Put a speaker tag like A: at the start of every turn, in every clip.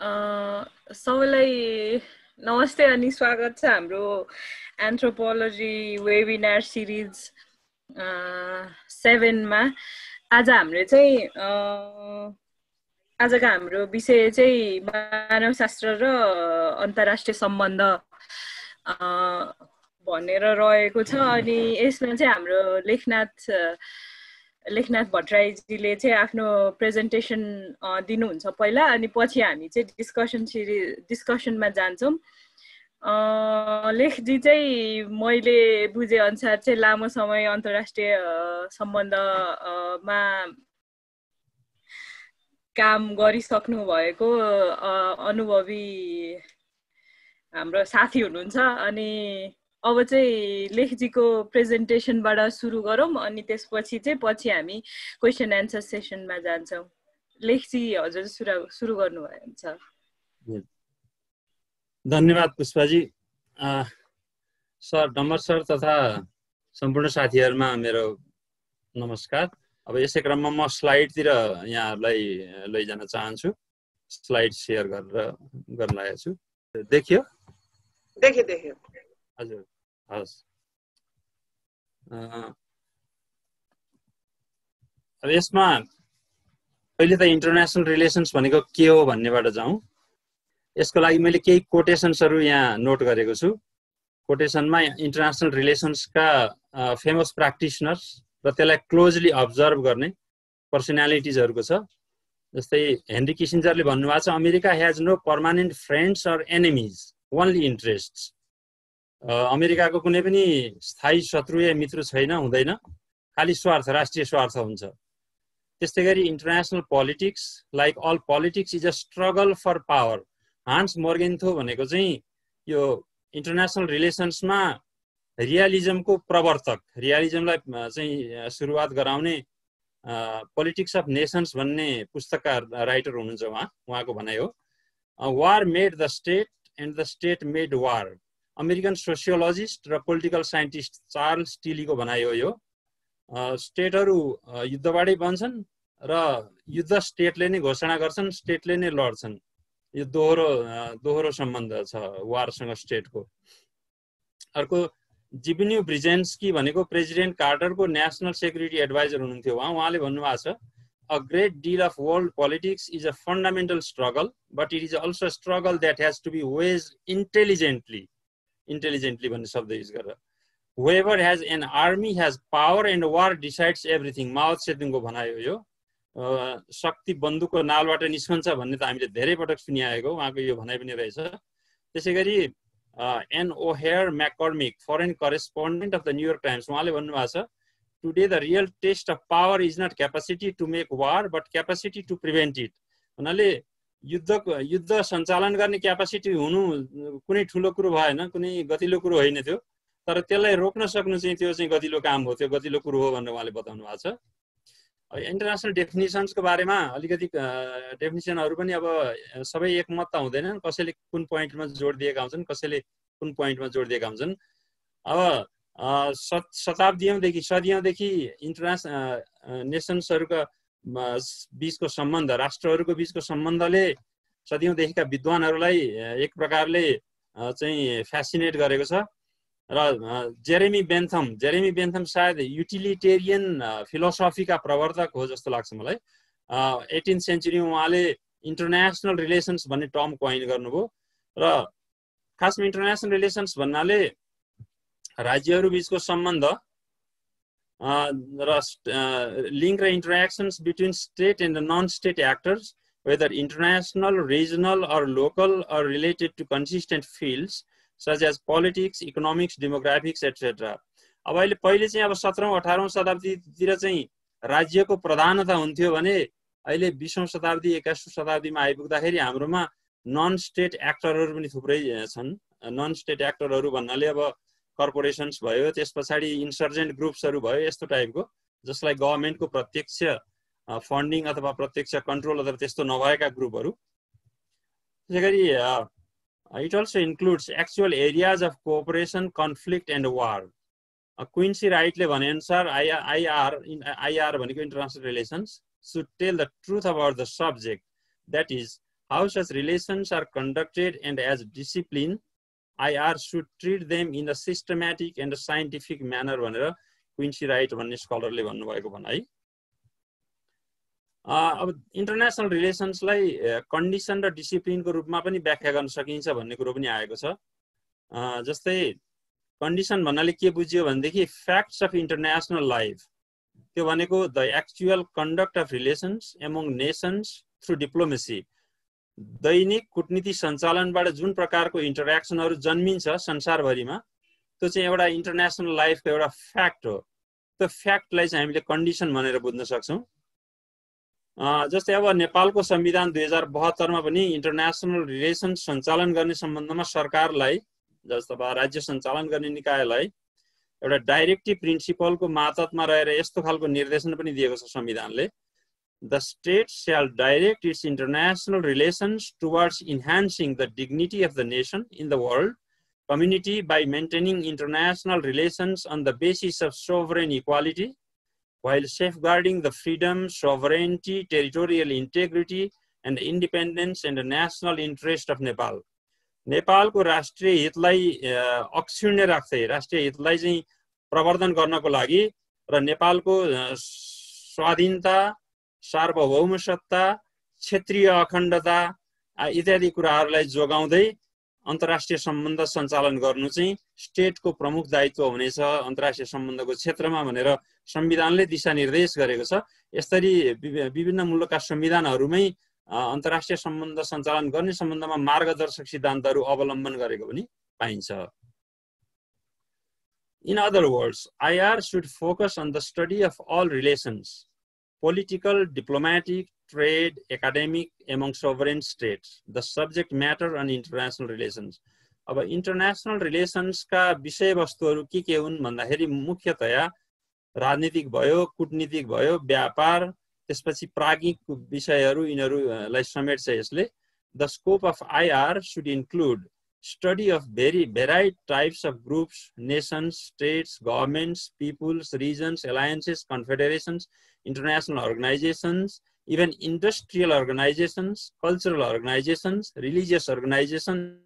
A: सबैलाई नमस्ते अनि स्वागत छ हाम्रो एन्थ्रोपोलोजी वेबिनार सिरिज सेभेनमा आज हाम्रो चाहिँ आजको हाम्रो विषय चाहिँ मानवशास्त्र र अन्तर्राष्ट्रिय सम्बन्ध भनेर रहेको छ। अनि यसमा चाहिँ हाम्रो लेखनाथ लेखनाथ भट्टराईजीले चाहिँ आफ्नो प्रेजेन्टेसन दिनुहुन्छ पहिला अनि पछि हामी चाहिँ डिस्कसन सिरि डिस्कसनमा जान्छौँ। लेखजी चाहिँ मैले बुझेअनुसार चाहिँ लामो समय अन्तर्राष्ट्रिय सम्बन्धमा काम गरिसक्नु भएको अनुभवी हाम्रो साथी हुनुहुन्छ। अनि अब चाहिँ लेखजीको प्रेजेन्टेसनबाट सुरु गरौँ अनि त्यसपछि चाहिँ पछि हामी क्वेसन एन्सर सेसनमा जान्छौँ। लेखजी हजुर सुरु सुरु गर्नुभयो हुन्छ
B: धन्यवाद पुष्पाजी। सर डम्बर सर तथा सम्पूर्ण साथीहरूमा मेरो नमस्कार। अब यसै क्रममा म स्लाइडतिर यहाँहरूलाई लैजान चाहन्छु। स्लाइड सेयर गरेर गर्न लागेको छु। देखियो?
C: देखियो देखियो।
B: हजुर। हस् अब यसमा अहिले त इन्टरनेसनल रिलेसन्स भनेको के हो भन्नेबाट जाउँ। यसको लागि मैले केही कोटेसन्सहरू यहाँ नोट गरेको छु। कोटेसनमा इन्टरनेसनल रिलेसन्सका फेमस प्र्याक्टिसनर्स र त्यसलाई क्लोजली अब्जर्भ गर्ने पर्सनालिटिजहरूको छ। जस्तै हेनरी किसिन्जरले भन्नुभएको छ America has no permanent friends or enemies only interest अमेरिकाको कुनै पनि स्थायी शत्रु या मित्र छैन हुँदैन। खालि स्वार्थ राष्ट्रिय स्वार्थ हुन्छ। त्यस्तै गरी international politics like all politics is a struggle for power Hans Morgenthau भनेको चाहिँ यो इन्टरनेसनल रिलेसन्समा रियालिजमको प्रवर्तक। रियालिजमलाई चाहिँ सुरुवात गराउने पोलिटिक्स अफ नेसन्स भन्ने पुस्तकका राइटर हुनुहुन्छ उहाँ। उहाँको भनाइ हो। War made the state and the state made war American sociologist र पोलिटिकल साइन्टिस्ट चार्ल्स टिलीको भनाइ हो यो। स्टेटहरू युद्धबाटै बन्छन् र युद्ध स्टेटले नै घोषणा गर्छन् स्टेटले नै लड्छन्। यो दोहोरो दोहोरो सम्बन्ध छ वारसँग स्टेटको। अर्को जिबिन्यू ब्रिजेन्सकी भनेको प्रेसिडेन्ट कार्टरको नेसनल सेक्युरिटी एडभाइजर हुनुहुन्थ्यो। उहाँ उहाँले भन्नुभएको छ great deal of world politics is a fundamental struggle, but it is also a struggle that has to be waged intelligently intelligently भन्ने शब्द युज गरेर Weber has an army has power and war decides everything Mao सेतुङको भनायो यो शक्ति बन्दुकको नालबाट निस्कन्छ भन्ने त हामीले धेरै पटक सुनिआएको उहाँको यो भनाइ पनि रहेछ त्यसै गरी Anne O'Hare McCormick foreign correspondent of the New York Times उहाँले भन्नुभएको छ today the real test of power is not capacity to make war but capacity to prevent it हुनाले युद्धको युद्ध सञ्चालन गर्ने क्यापासिटी हुनु कुनै ठुलो कुरो भएन कुनै गतिलो कुरो होइन थियो तर त्यसलाई रोक्न सक्नु चाहिँ त्यो चाहिँ गतिलो काम हो त्यो गतिलो कुरो हो भनेर उहाँले बताउनु भएको छ। इन्टरनेसनल डेफिनेसन्सको बारेमा अलिकति डेफिनेसनहरू पनि अब सबै एकमत त हुँदैनन् कसैले कुन पोइन्टमा जोड दिएका हुन्छन् कसैले कुन पोइन्टमा जोड दिएका हुन्छन्। अब शताब्दीौँदेखि सदियौँदेखि इन्टरनेस नेसन्सहरूका बिचको सम्बन्ध राष्ट्रहरूको बिचको सम्बन्धले सदियौँदेखिका विद्वानहरूलाई एक प्रकारले चाहिँ फ्यासिनेट गरेको छ। र जेरेमी बेन्थम जेरेमी बेन्थम सायद युटिलिटेरियन फिलोसफीका प्रवर्तक हो जस्तो लाग्छ मलाई। एटिन सेन्चुरीमा उहाँले इन्टरनेसनल रिलेसन्स भन्ने टर्म कोइन गर्नुभयो। र खासमा इन्टरनेसनल रिलेसन्स भन्नाले राज्यहरू बिचको सम्बन्ध र लिङ्क र interactions between state and non state actors whether international, regional, or local, or related to consistent fields such as politics, economics, demographics, etc. अब अहिले पहिले चाहिँ अब सत्रौँ अठारौँ शताब्दीतिर चाहिँ राज्यको प्रधानता हुन्थ्यो भने अहिले बिसौँ शताब्दी एक्काइसौँ शताब्दीमा आइपुग्दाखेरि हाम्रोमा नन स्टेट एक्टरहरू पनि थुप्रै छन् नन स्टेट एक्टरहरू भन्नाले अब कर्पोरेसन्स भयो त्यस पछाडि इन्सर्जेन्ट ग्रुप्सहरू भयो यस्तो टाइपको जसलाई गभर्मेन्टको प्रत्यक्ष फन्डिङ अथवा प्रत्यक्ष कन्ट्रोल अथवा त्यस्तो नभएका ग्रुपहरू त्यसै गरी it also includes actual areas of cooperation conflict and war Quincy rightly भनेअनुसार आई आइआर आइआर भनेको international relations should tell the truth about the subject that is how such relations are conducted and as discipline, Should treat them in a systematic and a scientific manner भनेर Quincy Wright भन्ने स्कलरले भन्नुभएको भनाइ अब international रिलेसन्सलाई condition र डिसिप्लिनको रूपमा पनि व्याख्या गर्न सकिन्छ भन्ने कुरो पनि आएको छ। जस्तै कन्डिसन भन्नाले के बुझ्यो भनेदेखि फ्याक्ट्स अफ इन्टरनेसनल लाइफ त्यो भनेको the actual conduct of relations among nations through diplomacy दैनिक कुटनीति सञ्चालनबाट जुन प्रकारको इन्टरेक्सनहरू जन्मिन्छ संसारभरिमा त्यो चाहिँ एउटा इन्टरनेसनल लाइफको एउटा फ्याक्ट हो। त्यो फ्याक्टलाई चाहिँ हामीले कन्डिसन भनेर बुझ्न सक्छौँ। जस्तै अब नेपालको संविधान दुई हजार बहत्तरमा पनि इन्टरनेसनल रिलेसन सञ्चालन गर्ने सम्बन्धमा सरकारलाई जस्तो राज्य सञ्चालन गर्ने निकायलाई एउटा डाइरेक्टिभ प्रिन्सिपलको मातहतमा रहेर यस्तो खालको निर्देशन पनि दिएको छ संविधानले। The state shall direct its international relations towards enhancing the dignity of the nation in the world community by maintaining international relations on the basis of sovereign equality while safeguarding the freedom, sovereignty, territorial integrity, and independence and the national interest of Nepal. नेपालको राष्ट्रिय हितलाई अक्षुण्य राख्दै राष्ट्रिय हितलाई चाहिँ प्रवर्धन गर्नको लागि र नेपालको स्वाधीनता सार्वभौम सत्ता क्षेत्रीय अखण्डता इत्यादि कुराहरूलाई जोगाउँदै अन्तर्राष्ट्रिय सम्बन्ध सञ्चालन गर्नु चाहिँ स्टेटको प्रमुख दायित्व हुनेछ अन्तर्राष्ट्रिय सम्बन्धको क्षेत्रमा भनेर संविधानले दिशानिर्देश गरेको छ। यसरी विभिन्न मुलुकका संविधानहरूमै अन्तर्राष्ट्रिय सम्बन्ध सञ्चालन गर्ने सम्बन्धमा मार्गदर्शक सिद्धान्तहरू अवलम्बन गरेको पनि पाइन्छ। In other words IR should focus on the study of all relations political diplomatic trade, academic among sovereign states, the subject matter and international relations. अब इन्टरनेसनल रिलेसन्सका विषयवस्तुहरू के के हुन् भन्दाखेरि मुख्यतया राजनीतिक भयो कुटनीतिक भयो व्यापार त्यसपछि प्राज्ञिक विषयहरू यिनीहरूलाई समेट्छ यसले the scope of IR should include study of very varied types of groups, nations, states, governments, peoples, regions, alliances, confederations, international organizations, even industrial organizations, cultural organizations, religious organizations,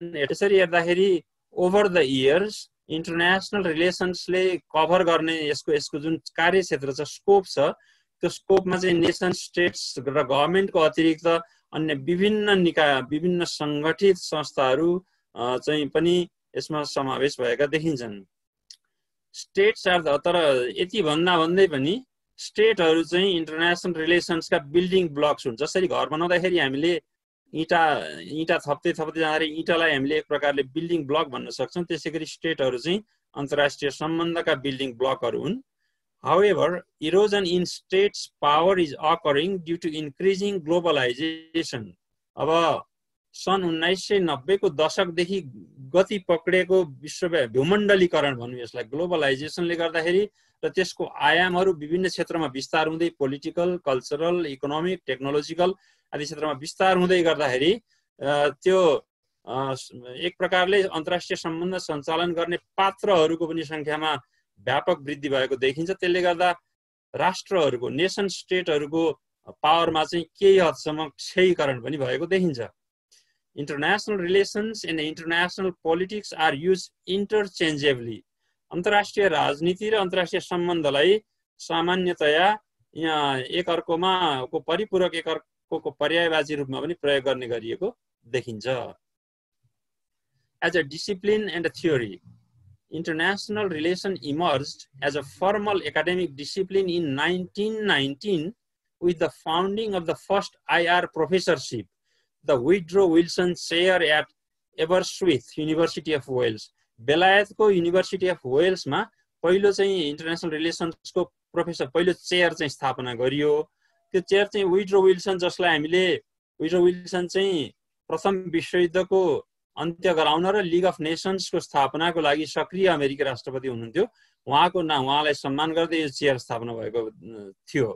B: यसरी हेर्दाखेरि ओभर द इयर्स इन्टरनेसनल रिलेसन्सले cover गर्ने यसको यसको जुन कार्यक्षेत्र छ scope छ त्यो स्कोपमा चाहिँ नेसन स्टेट्स र गभर्मेन्टको अतिरिक्त अन्य विभिन्न निकाय विभिन्न सङ्गठित संस्थाहरू चाहिँ पनि यसमा समावेश भएका देखिन्छन्। स्टेट्स आर तर यति भन्दा भन्दै पनि स्टेटहरू चाहिँ इन्टरनेसनल रिलेसन्सका बिल्डिङ ब्लक्स हुन्छ जसरी घर बनाउँदाखेरि हामीले इँटा इँटा थप्दै थप्दै जाँदाखेरि इँटालाई हामीले एक प्रकारले बिल्डिङ ब्लक भन्न सक्छौँ। त्यसै गरी स्टेटहरू चाहिँ अन्तर्राष्ट्रिय सम्बन्धका बिल्डिङ ब्लकहरू हुन्। However erosion in states power is occurring due to increasing globalisation अब सन् उन्नाइस सय नब्बेको दशकदेखि गति पक्रेको विश्व भूमण्डलीकरण भनौँ यसलाई ग्लोबलाइजेसनले गर्दाखेरि र त्यसको आयामहरू विभिन्न क्षेत्रमा विस्तार हुँदै पोलिटिकल कल्चरल इकोनोमिक टेक्नोलोजिकल आदि क्षेत्रमा विस्तार हुँदै गर्दाखेरि त्यो एक प्रकारले अन्तर्राष्ट्रिय सम्बन्ध सञ्चालन गर्ने पात्रहरूको पनि सङ्ख्यामा व्यापक वृद्धि भएको देखिन्छ। त्यसले गर्दा राष्ट्रहरूको नेसन स्टेटहरूको पावरमा चाहिँ केही हदसम्म क्षयीकरण पनि भएको देखिन्छ। International relations and international politics are use interchangeably. अन्तर्राष्ट्रिय राजनीति र अन्तर्राष्ट्रिय सम्बन्धलाई सामान्यतया यहाँ एकअर्कोमा को परिपूरक एकअर्को पर्यायवाची रूपमा पनि प्रयोग गर्ने गरिएको देखिन्छ। As a discipline and a theory relation emerge as a formal academic discipline in nineteen nineteen with the founding of the first IR professorship, the Woodrow Wilson Chair at Aberystwyth University of Wales. बेलायतको university of वेल्समा पहिलो चाहिँ international रिलेसन्सको professor पहिलो chair चाहिँ स्थापना गरियो त्यो चेयर चाहिँ विड्रो विल्सन जसलाई हामीले विड्रो विल्सन चाहिँ प्रथम विश्वयुद्धको अन्त्य गराउन र लिग अफ नेसन्सको स्थापनाको लागि सक्रिय अमेरिकी राष्ट्रपति हुनुहुन्थ्यो। उहाँको नाम उहाँलाई सम्मान गर्दै यो चेयर स्थापना भएको थियो।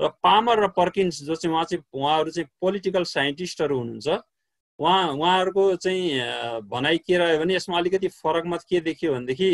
B: र पामर र पर्किन्स जो चाहिँ उहाँ चाहिँ उहाँहरू चाहिँ पोलिटिकल साइन्टिस्टहरू हुनुहुन्छ उहाँ उहाँहरूको चाहिँ भनाइ के रह्यो भने यसमा अलिकति फरक मत के देखियो भनेदेखि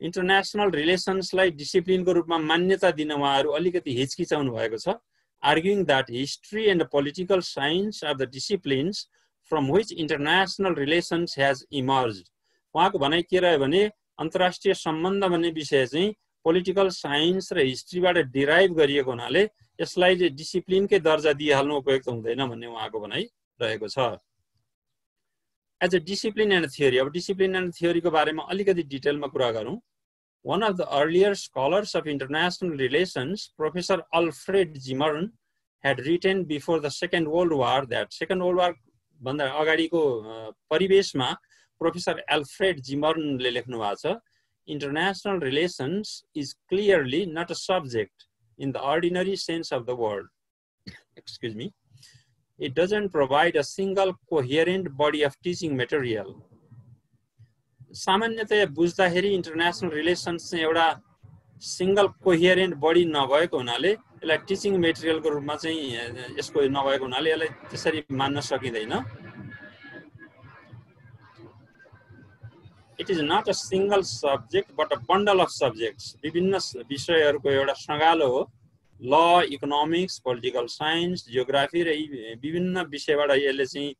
B: इन्टरनेसनल रिलेसन्सलाई डिसिप्लिनको रूपमा मान्यता दिन उहाँहरू अलिकति हिचकिचाउनु भएको छ। Arguing that history and political science are the disciplines from which international relations has emerged. उहाँको भनाइ के रह्यो भने अन्तर्राष्ट्रिय सम्बन्ध भन्ने विषय चाहिँ पोलिटिकल साइन्स र हिस्ट्रीबाट डिराइभ गरिएको हुनाले यसलाई चाहिँ डिसिप्लिनकै दर्जा दिइहाल्नु उपयुक्त हुँदैन भन्ने उहाँको भनाइ रहेको छ as a discipline and theory अब डिसिप्लिन एन्ड थियोरीको बारेमा अलिकति डिटेलमा कुरा गरौँ one of the earlier scholars of international relations professor Alfred Zimmern had written before the second world war that second world war भन्दा अगाडिको परिवेशमा प्रोफेसर एल्फ्रेड जिमर्नले लेख्नु भएको छ international relations is clearly not a subject in the ordinary sense of the world excuse me it doesn't provide a single coherent body of teaching material सामान्यतया बुझ्दाखेरि international relations चाहिँ एउटा सिङ्गल कोहिरेन्ट बडी नभएको हुनाले यसलाई टिचिङ मेटेरियलको रूपमा चाहिँ यसको नभएको हुनाले यसलाई त्यसरी मान्न सकिँदैन। It is not a single subject but a bundle of subjects विभिन्न विषयहरूको एउटा सङ्गालो हो। ल इकोनोमिक्स पोलिटिकल साइन्स जियोग्राफी र यी विभिन्न विषयबाट यसले चाहिँ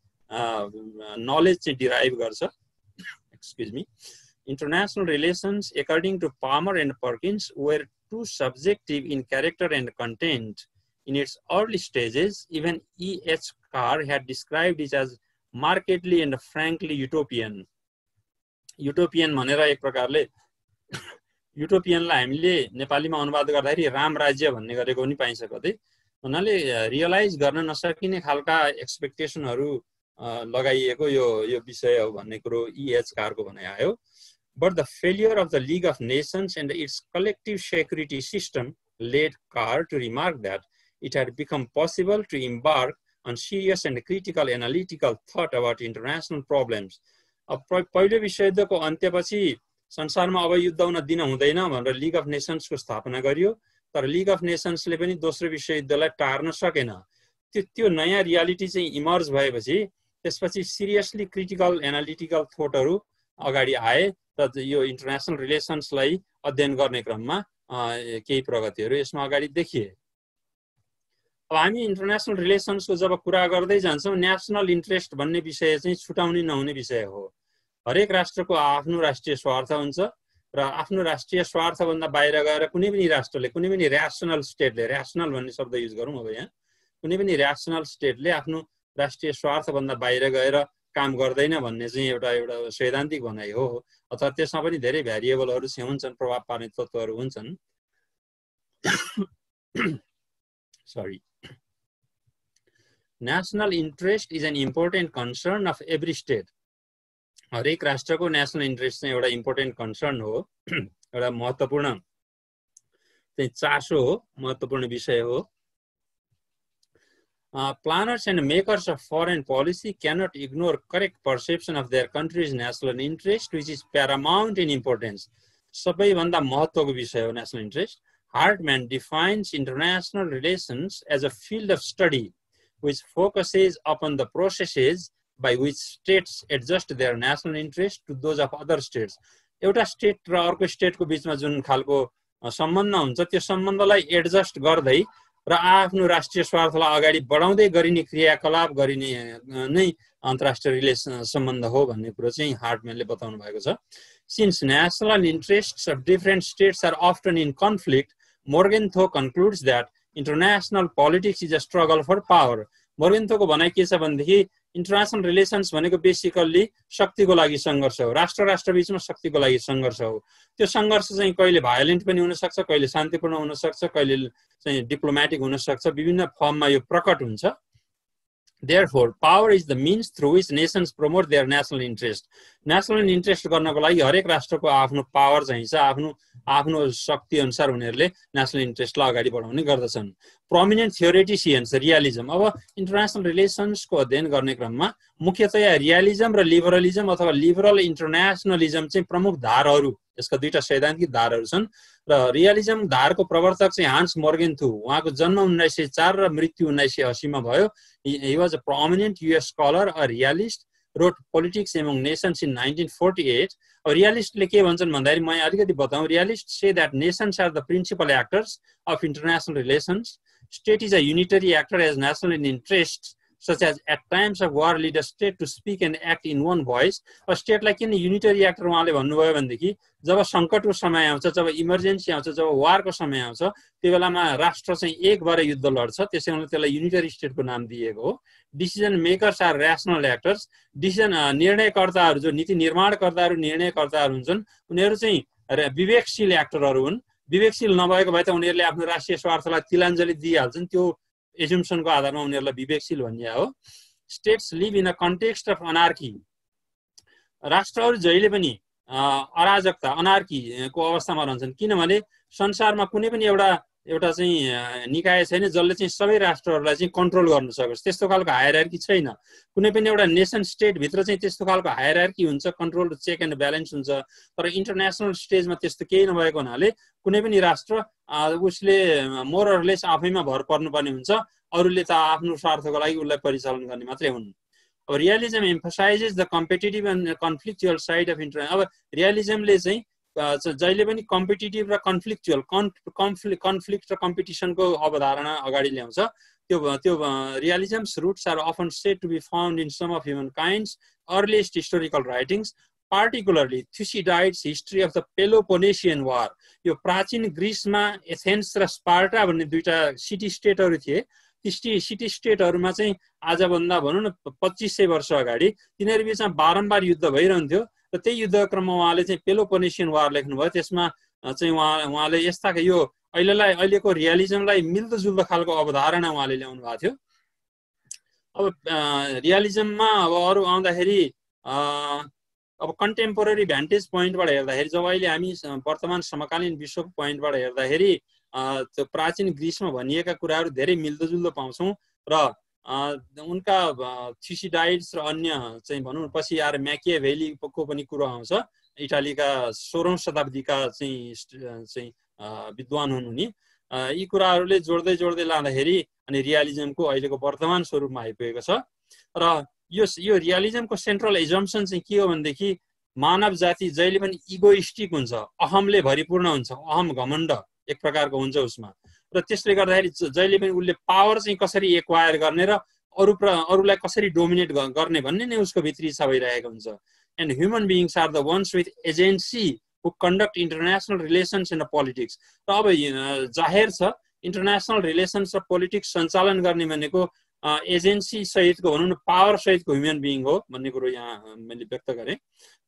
B: नलेज चाहिँ डिराइभ गर्छ। Excuse me international relations according to Palmer and Perkins were too subjective in character and content in its early stages, even E.H. Carr had described it as markedly and frankly utopian. Utopian भनेर एक प्रकारले युटोपियनलाई हामीले नेपालीमा अनुवाद गर्दाखेरि राम राज्य भन्ने गरेको पनि पाइन्छ कतै हुनाले रियलाइज गर्न नसकिने खालका एक्सपेक्टेसनहरू लगाइएको यो यो विषय हो भन्ने कुरो इएच कारको भनाइ आयो the failure of the League of Nations and its collective security system led Carr to remark that it had become possible to embark on serious and critical analytical thought about international problems अब पहिलो विश्वयुद्धको अन्त्यपछि संसारमा अब युद्ध हुन दिन हुँदैन भनेर league of नेसन्सको स्थापना गरियो तर लिग अफ नेसन्सले पनि दोस्रो विश्वयुद्धलाई टार्न सकेन। त्यो त्यो नयाँ रियालिटी चाहिँ इमर्ज भएपछि त्यसपछि सिरियसली क्रिटिकल एनालिटिकल थोटहरू अगाडि आए। र यो इन्टरनेसनल रिलेसन्सलाई अध्ययन गर्ने क्रममा केही प्रगतिहरू यसमा अगाडि देखिए। अब हामी इन्टरनेसनल रिलेसन्सको जब कुरा गर्दै जान्छौँ नेसनल इन्ट्रेस्ट भन्ने विषय चाहिँ छुटाउने नहुने विषय हो। हरेक राष्ट्रको आफ्नो राष्ट्रिय स्वार्थ हुन्छ र आफ्नो राष्ट्रिय स्वार्थभन्दा बाहिर गएर कुनै पनि राष्ट्रले कुनै पनि ऱ्यासनल स्टेटले ऱ्यासनल भन्ने शब्द युज गरौँ अब यहाँ कुनै पनि ऱ्यासनल स्टेटले आफ्नो राष्ट्रिय स्वार्थभन्दा बाहिर गएर काम गर्दैन भन्ने चाहिँ एउटा एउटा सैद्धान्तिक भनाइ हो। अथवा त्यसमा पनि धेरै भ्यारिएबलहरू चाहिँ हुन्छन् प्रभाव पार्ने तत्त्वहरू हुन्छन्। Sorry national interest is an important concern of every state हरेक राष्ट्रको नेसनल इन्ट्रेस्ट चाहिँ एउटा इम्पोर्टेन्ट कन्सर्न हो। एउटा महत्त्वपूर्ण चाहिँ चासो हो महत्त्वपूर्ण विषय हो। Planners and makers of foreign policy cannot ignore correct perception of their countries national interest which is paramount in importance सबैभन्दा महत्त्वको विषय हो national interest Hartmann defines international relations as a field of study which focuses upon the processes by which states adjust their national interest to those of other states. एउटा state र अर्को स्टेटको बिचमा जुन खालको सम्बन्ध हुन्छ त्यो सम्बन्धलाई एडजस्ट गर्दै र आफ्नो राष्ट्रिय स्वार्थलाई अगाडि बढाउँदै गरिने क्रियाकलाप गरिने नै अन्तर्राष्ट्रिय रिलेसन सम्बन्ध हो भन्ने कुरो चाहिँ हार्टम्यानले बताउनु भएको छ। Since national interest of different states are often in conflict Morgenthau concludes that international politics is a struggle for power मोर्गेन्थोको भनाइ के छ भनेदेखि इन्टरनेसनल रिलेसन्स भनेको बेसिकल्ली शक्तिको लागि सङ्घर्ष हो। राष्ट्र राष्ट्र बिचमा शक्तिको लागि सङ्घर्ष हो। त्यो सङ्घर्ष चाहिँ कहिले भायोलेन्ट पनि हुनसक्छ कहिले शान्तिपूर्ण हुनसक्छ कहिले चाहिँ डिप्लोमेटिक हुनसक्छ विभिन्न फर्ममा यो प्रकट हुन्छ। Therefore, power is the means through which nations promote their national interest. National interest गर्नको लागि हरेक राष्ट्रको आफ्नो पावर चाहिँ छ आफ्नो आफ्नो शक्ति अनुसार उनीहरूले नेसनल इन्ट्रेस्टलाई अगाडि बढाउने गर्दछन् प्रोमिनेन्ट थियोरिटिसियन्स रियालिजम अब इन्टरनेसनल रिलेसन्सको अध्ययन गर्ने क्रममा मुख्यतया रियालिजम र लिबरलिजम अथवा लिबरल इन्टरनेसनलिजम चाहिँ प्रमुख धारहरू यसका दुईवटा सैद्धान्तिक धारहरू छन् र रियलिजम धारको प्रवर्तक चाहिँ हान्स मोर्गेन थु उहाँको जन्म उन्नाइस सय चार र मृत्यु उन्नाइस सय असीमा भयो। He was a prominent US scholar a realist wrote Politics Among Nations in 1948, अब रियालिस्टले के भन्छन् भन्दाखेरि म अलिकति बताउँ। Realist say that nations are the principal actors of international relations state is a unitary actor as national in interest such as at times of war lead a state to speak and act in one voice स्टेटलाई किन unitary actor उहाँले भन्नुभयो भनेदेखि जब सङ्कटको समय आउँछ जब emergency आउँछ जब वारको समय आउँछ त्यो बेलामा राष्ट्र चाहिँ एक भएर युद्ध लड्छ। त्यसै कारण त्यसलाई युनिटरी स्टेटको नाम दिएको हो। Decision makers are rational actors decision निर्णयकर्ताहरू जो नीति निर्माणकर्ताहरू निर्णयकर्ताहरू हुन्छन् उनीहरू चाहिँ विवेकशील एक्टरहरू हुन्। विवेकशील नभएको भए त उनीहरूले आफ्नो राष्ट्रिय स्वार्थलाई तिलाञ्जली दिइहाल्छन्। त्यो एजुम्सनको आधारमा उनीहरूलाई विवेकशील भनिया हो। States live in a context of anarchy. राष्ट्रहरू जहिले पनि अराजकता अनार्कीको अवस्थामा रहन्छन्। किनभने संसारमा कुनै पनि एउटा एउटा चाहिँ निकाय छैन जसले चाहिँ सबै राष्ट्रहरूलाई चाहिँ कन्ट्रोल गर्न सकोस्। त्यस्तो खालको हायरआर्की छैन। कुनै पनि एउटा नेसन स्टेटभित्र चाहिँ त्यस्तो खालको हायरआर्की हुन्छ कन्ट्रोल चेक एन्ड ब्यालेन्स हुन्छ। तर इन्टरनेसनल स्टेजमा त्यस्तो केही नभएको हुनाले कुनै पनि राष्ट्र उसले मोरलेस आफैमा भर पर्नुपर्ने हुन्छ। अरूले त आफ्नो स्वार्थको लागि उसलाई परिचालन गर्ने मात्रै हुन्। अब realism emphasizes the competitive and conflictual side of inter अब रियलिजमले चाहिँ जहिले पनि कम्पिटेटिभ र कन्फ्लिक्चुअल कन्फ्लिक्ट कन्फ्लिक्ट र कम्पिटिसनको अवधारणा अगाडि ल्याउँछ त्यो त्यो realism's roots are often said to be found in some of humankind's earliest historical writings particularly Thucydides' history of the Peloponnesian war यो प्राचीन ग्रिसमा एथेन्स र स्पार्टा भन्ने दुईवटा सिटी स्टेटहरू थिए। ती सिटी स्टेटहरूमा चाहिँ आजभन्दा भनौँ न पच्चिस सय वर्ष अगाडि तिनीहरू बिचमा बारम्बार युद्ध भइरहन्थ्यो। र त्यही युद्ध क्रममा उहाँले चाहिँ पेलोपोनेसियन वार लेख्नुभयो त्यसमा चाहिँ उहाँ उहाँले यस्ता यो अहिलेलाई अहिलेको रियालिजमलाई मिल्दोजुल्दो खालको अवधारणा उहाँले ल्याउनु भएको थियो। अब रियालिजममा अब अरू आउँदाखेरि अब कन्टेम्पोररी भ्यान्टेज पोइन्टबाट हेर्दाखेरि जब अहिले हामी वर्तमान समकालीन विश्वको पोइन्टबाट हेर्दाखेरि त्यो प्राचीन ग्रिसमा भनिएका कुराहरू धेरै मिल्दोजुल्दो पाउँछौँ। र उनका थिसिडाइड्स र अन्य चाहिँ भनौँ पछि आएर म्याकिया भ्यालीको पनि कुरो आउँछ। इटालीका सोह्रौँ शताब्दीका चाहिँ चाहिँ विद्वान हुन् उनी। यी कुराहरूले जोड्दै जोड्दै लाँदाखेरि अनि रियालिजमको अहिलेको वर्तमान स्वरूपमा आइपुगेको छ। र यो यो रियालिजमको सेन्ट्रल एजम्सन चाहिँ के हो भनेदेखि मानव जाति जहिले पनि इगोइस्टिक हुन्छ अहमले भरिपूर्ण हुन्छ अहम घमण्ड एक प्रकारको हुन्छ उसमा। र त्यसले गर्दाखेरि जहिले पनि उसले पावर चाहिँ कसरी एक्वायर गर्ने र अरू प्र अरूलाई कसरी डोमिनेट गर्ने भन्ने नै उसको भित्री इच्छा भइरहेको हुन्छ। And human beings are the ones with agency who conduct international relations in politics र अब जाहेर छ इन्टरनेसनल रिलेसन्स र पोलिटिक्स सञ्चालन गर्ने भनेको एजेन्सी सहितको भनौँ न पावर सहितको ह्युमन बिइङ हो भन्ने कुरो यहाँ मैले व्यक्त गरेँ।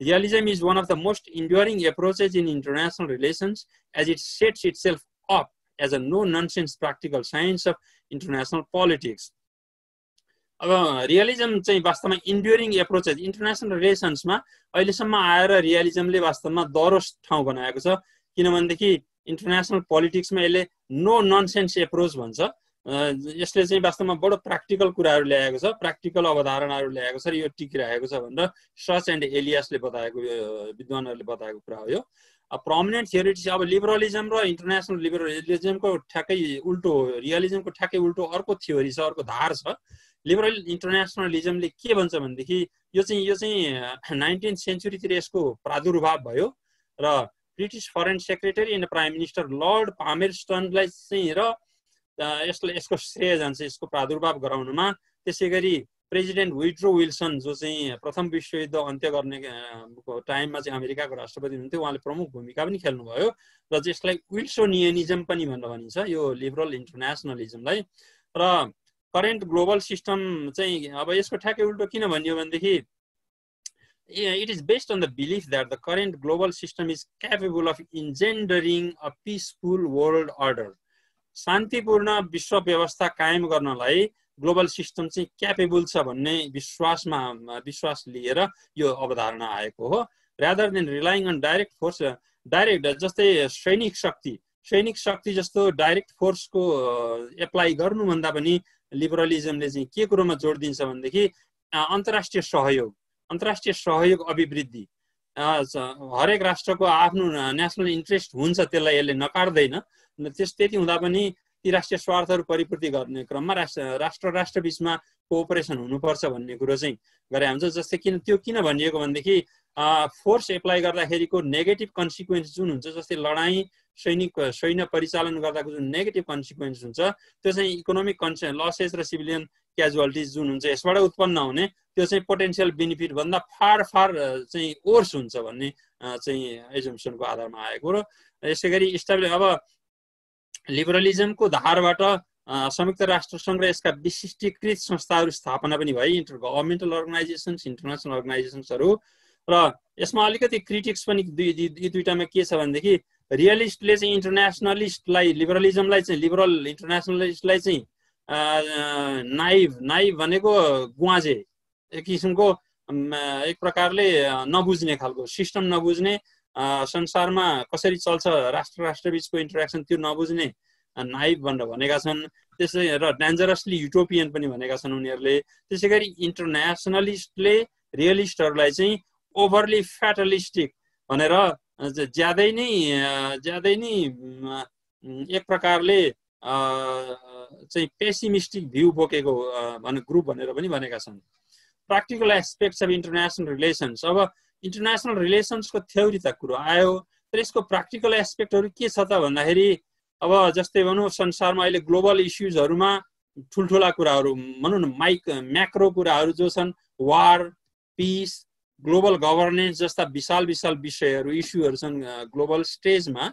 B: Realism is one of the most enduring approaches in international relations as it sets itself up as a no nonsense practical science of international politics अब रियलिजम चाहिँ वास्तवमा इन्ड्योरिङ एप्रोचेस इन्टरनेसनल रिलेसन्समा अहिलेसम्म आएर रियलिजमले वास्तवमा दह्रो ठाउँ बनाएको छ। किनभनेदेखि इन्टरनेसनल पोलिटिक्समा यसले नो ननसेन्स एप्रोच भन्छ। यसले चाहिँ वास्तवमा बडो प्र्याक्टिकल कुराहरू ल्याएको छ प्र्याक्टिकल अवधारणाहरू ल्याएको छ र यो टिकिरहेको छ भनेर सच एन्ड एलियासले बताएको विद्वानहरूले बताएको कुरा हो यो। प्रमिनेन्ट थियोरिटिज अब लिबरलिजम र इन्टरनेसनल लिबरलिजमको ठ्याक्कै उल्टो हो। रियलिजमको ठ्याक्कै उल्टो अर्को थ्योरी छ अर्को धार छ। लिबरल इन्टरनेसनलिजमले के भन्छ भनेदेखि यो चाहिँ यो चाहिँ नाइन्टिन सेन्चुरीतिर यसको प्रादुर्भाव भयो र British foreign secretary and prime minister lord पामेरस्टनलाई चाहिँ र यसले यसको श्रेय जान्छ यसको प्रादुर्भाव गराउनुमा त्यसै गरी प्रेसिडेन्ट विड्रो विल्सन जो चाहिँ प्रथम विश्वयुद्ध अन्त्य गर्ने टाइममा चाहिँ अमेरिकाको राष्ट्रपति हुनुहुन्थ्यो उहाँले प्रमुख भूमिका पनि खेल्नुभयो र जसलाई विल्सोनियनिजम पनि भनेर भनिन्छ यो लिबरल इन्टरनेसनलिजमलाई। र करेन्ट ग्लोबल सिस्टम चाहिँ अब यसको ठ्याक्कै उल्टो किन भनियो भनेदेखि it is based on the belief that the current global system is capable of engendering a peaceful world order. शान्तिपूर्ण विश्व व्यवस्था कायम गर्नलाई ग्लोबल सिस्टम चाहिँ क्यापेबल छ भन्ने विश्वासमा विश्वास लिएर यो अवधारणा आएको हो। Rather than relying on direct force direct जस्तै सैनिक शक्ति सैनिक शक्ति जस्तो डाइरेक्ट फोर्सको एप्लाई गर्नुभन्दा पनि लिबरलिजमले चाहिँ के कुरोमा जोड दिन्छ भनेदेखि अन्तर्राष्ट्रिय सहयोग अन्तर्राष्ट्रिय सहयोग अभिवृद्धि। हरेक राष्ट्रको आफ्नो नेसनल इन्ट्रेस्ट हुन्छ त्यसलाई यसले नकाट्दैन त्यस त्यति हुँदा पनि ती राष्ट्रिय स्वार्थहरू परिपूर्ति गर्ने क्रममा राष्ट्र राष्ट्र राष्ट्र बिचमा कोअपरेसन हुनुपर्छ भन्ने कुरो चाहिँ गरे हुन्छ जस्तै किन त्यो किन भनिएको भनेदेखि फोर्स एप्लाई गर्दाखेरिको नेगेटिभ कन्सिक्वेन्स जुन हुन्छ जस्तै लडाइँ सैनिक सैन्य परिचालन गर्दाको जुन नेगेटिभ कन्सिक्वेन्स हुन्छ त्यो चाहिँ इकोनोमिक कन्स लसेस र सिभिलियन क्याजुअलिटिज जुन हुन्छ यसबाट उत्पन्न हुने त्यो चाहिँ पोटेन्सियल बेनिफिट भन्दा फार फार चाहिँ ओर्स हुन्छ भन्ने चाहिँ एजुम्सनको आधारमा आएको र यसै गरी स्टाब्लिस अब लिबरलिजमको धारबाट संयुक्त राष्ट्रसङ्घ र यसका विशिष्टीकृत संस्थाहरू स्थापना पनि भए इन्टर गभर्मेन्टल अर्गनाइजेसन्स इन्टरनेसनल अर्गनाइजेसन्सहरू। र यसमा अलिकति क्रिटिक्स पनि दुई दुइटामा के छ भनेदेखि रियलिस्टले चाहिँ इन्टरनेसनलिस्टलाई लिबरलिजमलाई चाहिँ लिबरल इन्टरनेसनलिस्टलाई चाहिँ नाइभ नाइभ भनेको गुवाजे एक किसिमको एक प्रकारले नबुझ्ने खालको सिस्टम नबुझ्ने संसारमा कसरी चल्छ राष्ट्र राष्ट्रबिचको इन्टरेक्सन त्यो नबुझ्ने नाइभ भनेर भनेका छन्। त्यसै र डेन्जरसली युटोपियन पनि भनेका छन् उनीहरूले। त्यसै गरी इन्टरनेसनलिस्टले रियलिस्टहरूलाई चाहिँ ओभरली फ्याटलिस्टिक भनेर ज्यादै नै ज्यादै नै एक प्रकारले चाहिँ पेसिमिस्टिक भ्यू बोकेको भने ग्रुप भनेर पनि भनेका छन्। Practical aspects of international relations अब इन्टरनेसनल रिलेसन्सको थ्योरी त कुरो आयो। तर यसको प्र्याक्टिकल एस्पेक्टहरू के छ त भन्दाखेरि अब जस्तै भनौँ संसारमा अहिले ग्लोबल इस्युजहरूमा ठुल्ठुला कुराहरू भनौँ न माइक म्याक्रो कुराहरू जो छन् वार पिस ग्लोबल गभर्नेन्स जस्ता विशाल विशाल विषयहरू इस्युहरू छन् ग्लोबल स्टेजमा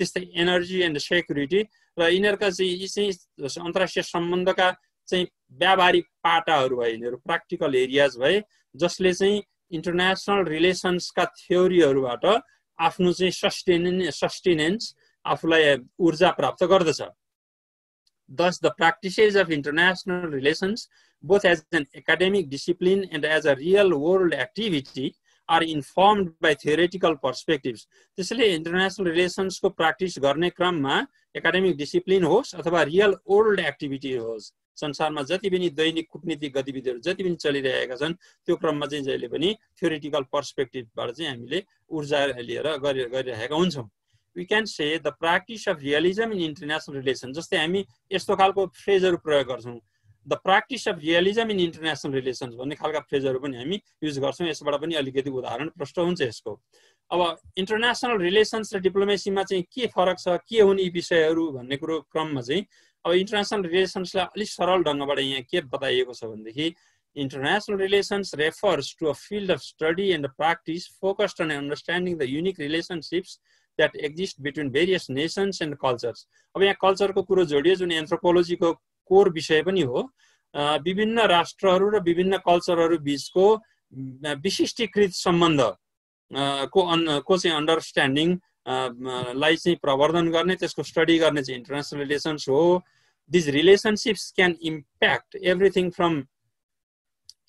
B: त्यस्तै एनर्जी एन्ड सेक्युरिटी र यिनीहरूका चाहिँ यी चाहिँ अन्तर्राष्ट्रिय सम्बन्धका चाहिँ व्यावहारिक पाटाहरू भए यिनीहरू प्र्याक्टिकल एरियाज भए जसले चाहिँ इन्टरनेसनल रिलेसन्सका थ्योरीहरूबाट आफ्नो चाहिँ सस्टेन सस्टेनेन्स आफूलाई ऊर्जा प्राप्त गर्दछ। Thus the practices of international relations both as an academic discipline and as a real world activity are informed by theoretical perspective त्यसैले इन्टरनेसनल रिलेसन्सको प्र्याक्टिस गर्ने क्रममा एकाडेमिक डिसिप्लिन होस् अथवा रियल वर्ल्ड एक्टिभिटी होस्। संसारमा जति पनि दैनिक कुटनीतिक गतिविधिहरू जति पनि चलिरहेका छन् त्यो क्रममा चाहिँ जहिले पनि थ्योरिटिकल पर्सपेक्टिभबाट चाहिँ हामीले ऊर्जा लिएर गरिरहेका हुन्छौँ। We can say the practice of realism in international relation जस्तै हामी यस्तो खालको फ्रेजहरू प्रयोग गर्छौँ। The practice of realism in international relations भन्ने खालका फ्रेजहरू पनि हामी युज गर्छौँ। यसबाट पनि अलिकति उदाहरण प्रष्ट हुन्छ यसको। अब इन्टरनेसनल रिलेसन्स र डिप्लोमेसीमा चाहिँ के फरक छ के हुन् यी विषयहरू भन्ने कुरो क्रममा चाहिँ अब इन्टरनेसनल रिलेसन्सलाई अलिक सरल ढङ्गबाट यहाँ के बताइएको छ भनेदेखि International relations refers to a field of study and practice focused on understanding the unique relationships that exist between various nations and cultures अब यहाँ कल्चरको कुरो जोडियो जुन एन्थ्रोपोलोजीको कोर विषय पनि हो विभिन्न राष्ट्रहरू र विभिन्न कल्चरहरू बिचको विशिष्टीकृत सम्बन्ध को अन् को चाहिँ अन्डरस्ट्यान्डिङ लाई चाहिँ प्रवर्धन गर्ने त्यसको स्टडी गर्ने चाहिँ इन्टरनेसनल रिलेसन्स हो। These relationships can impact everything from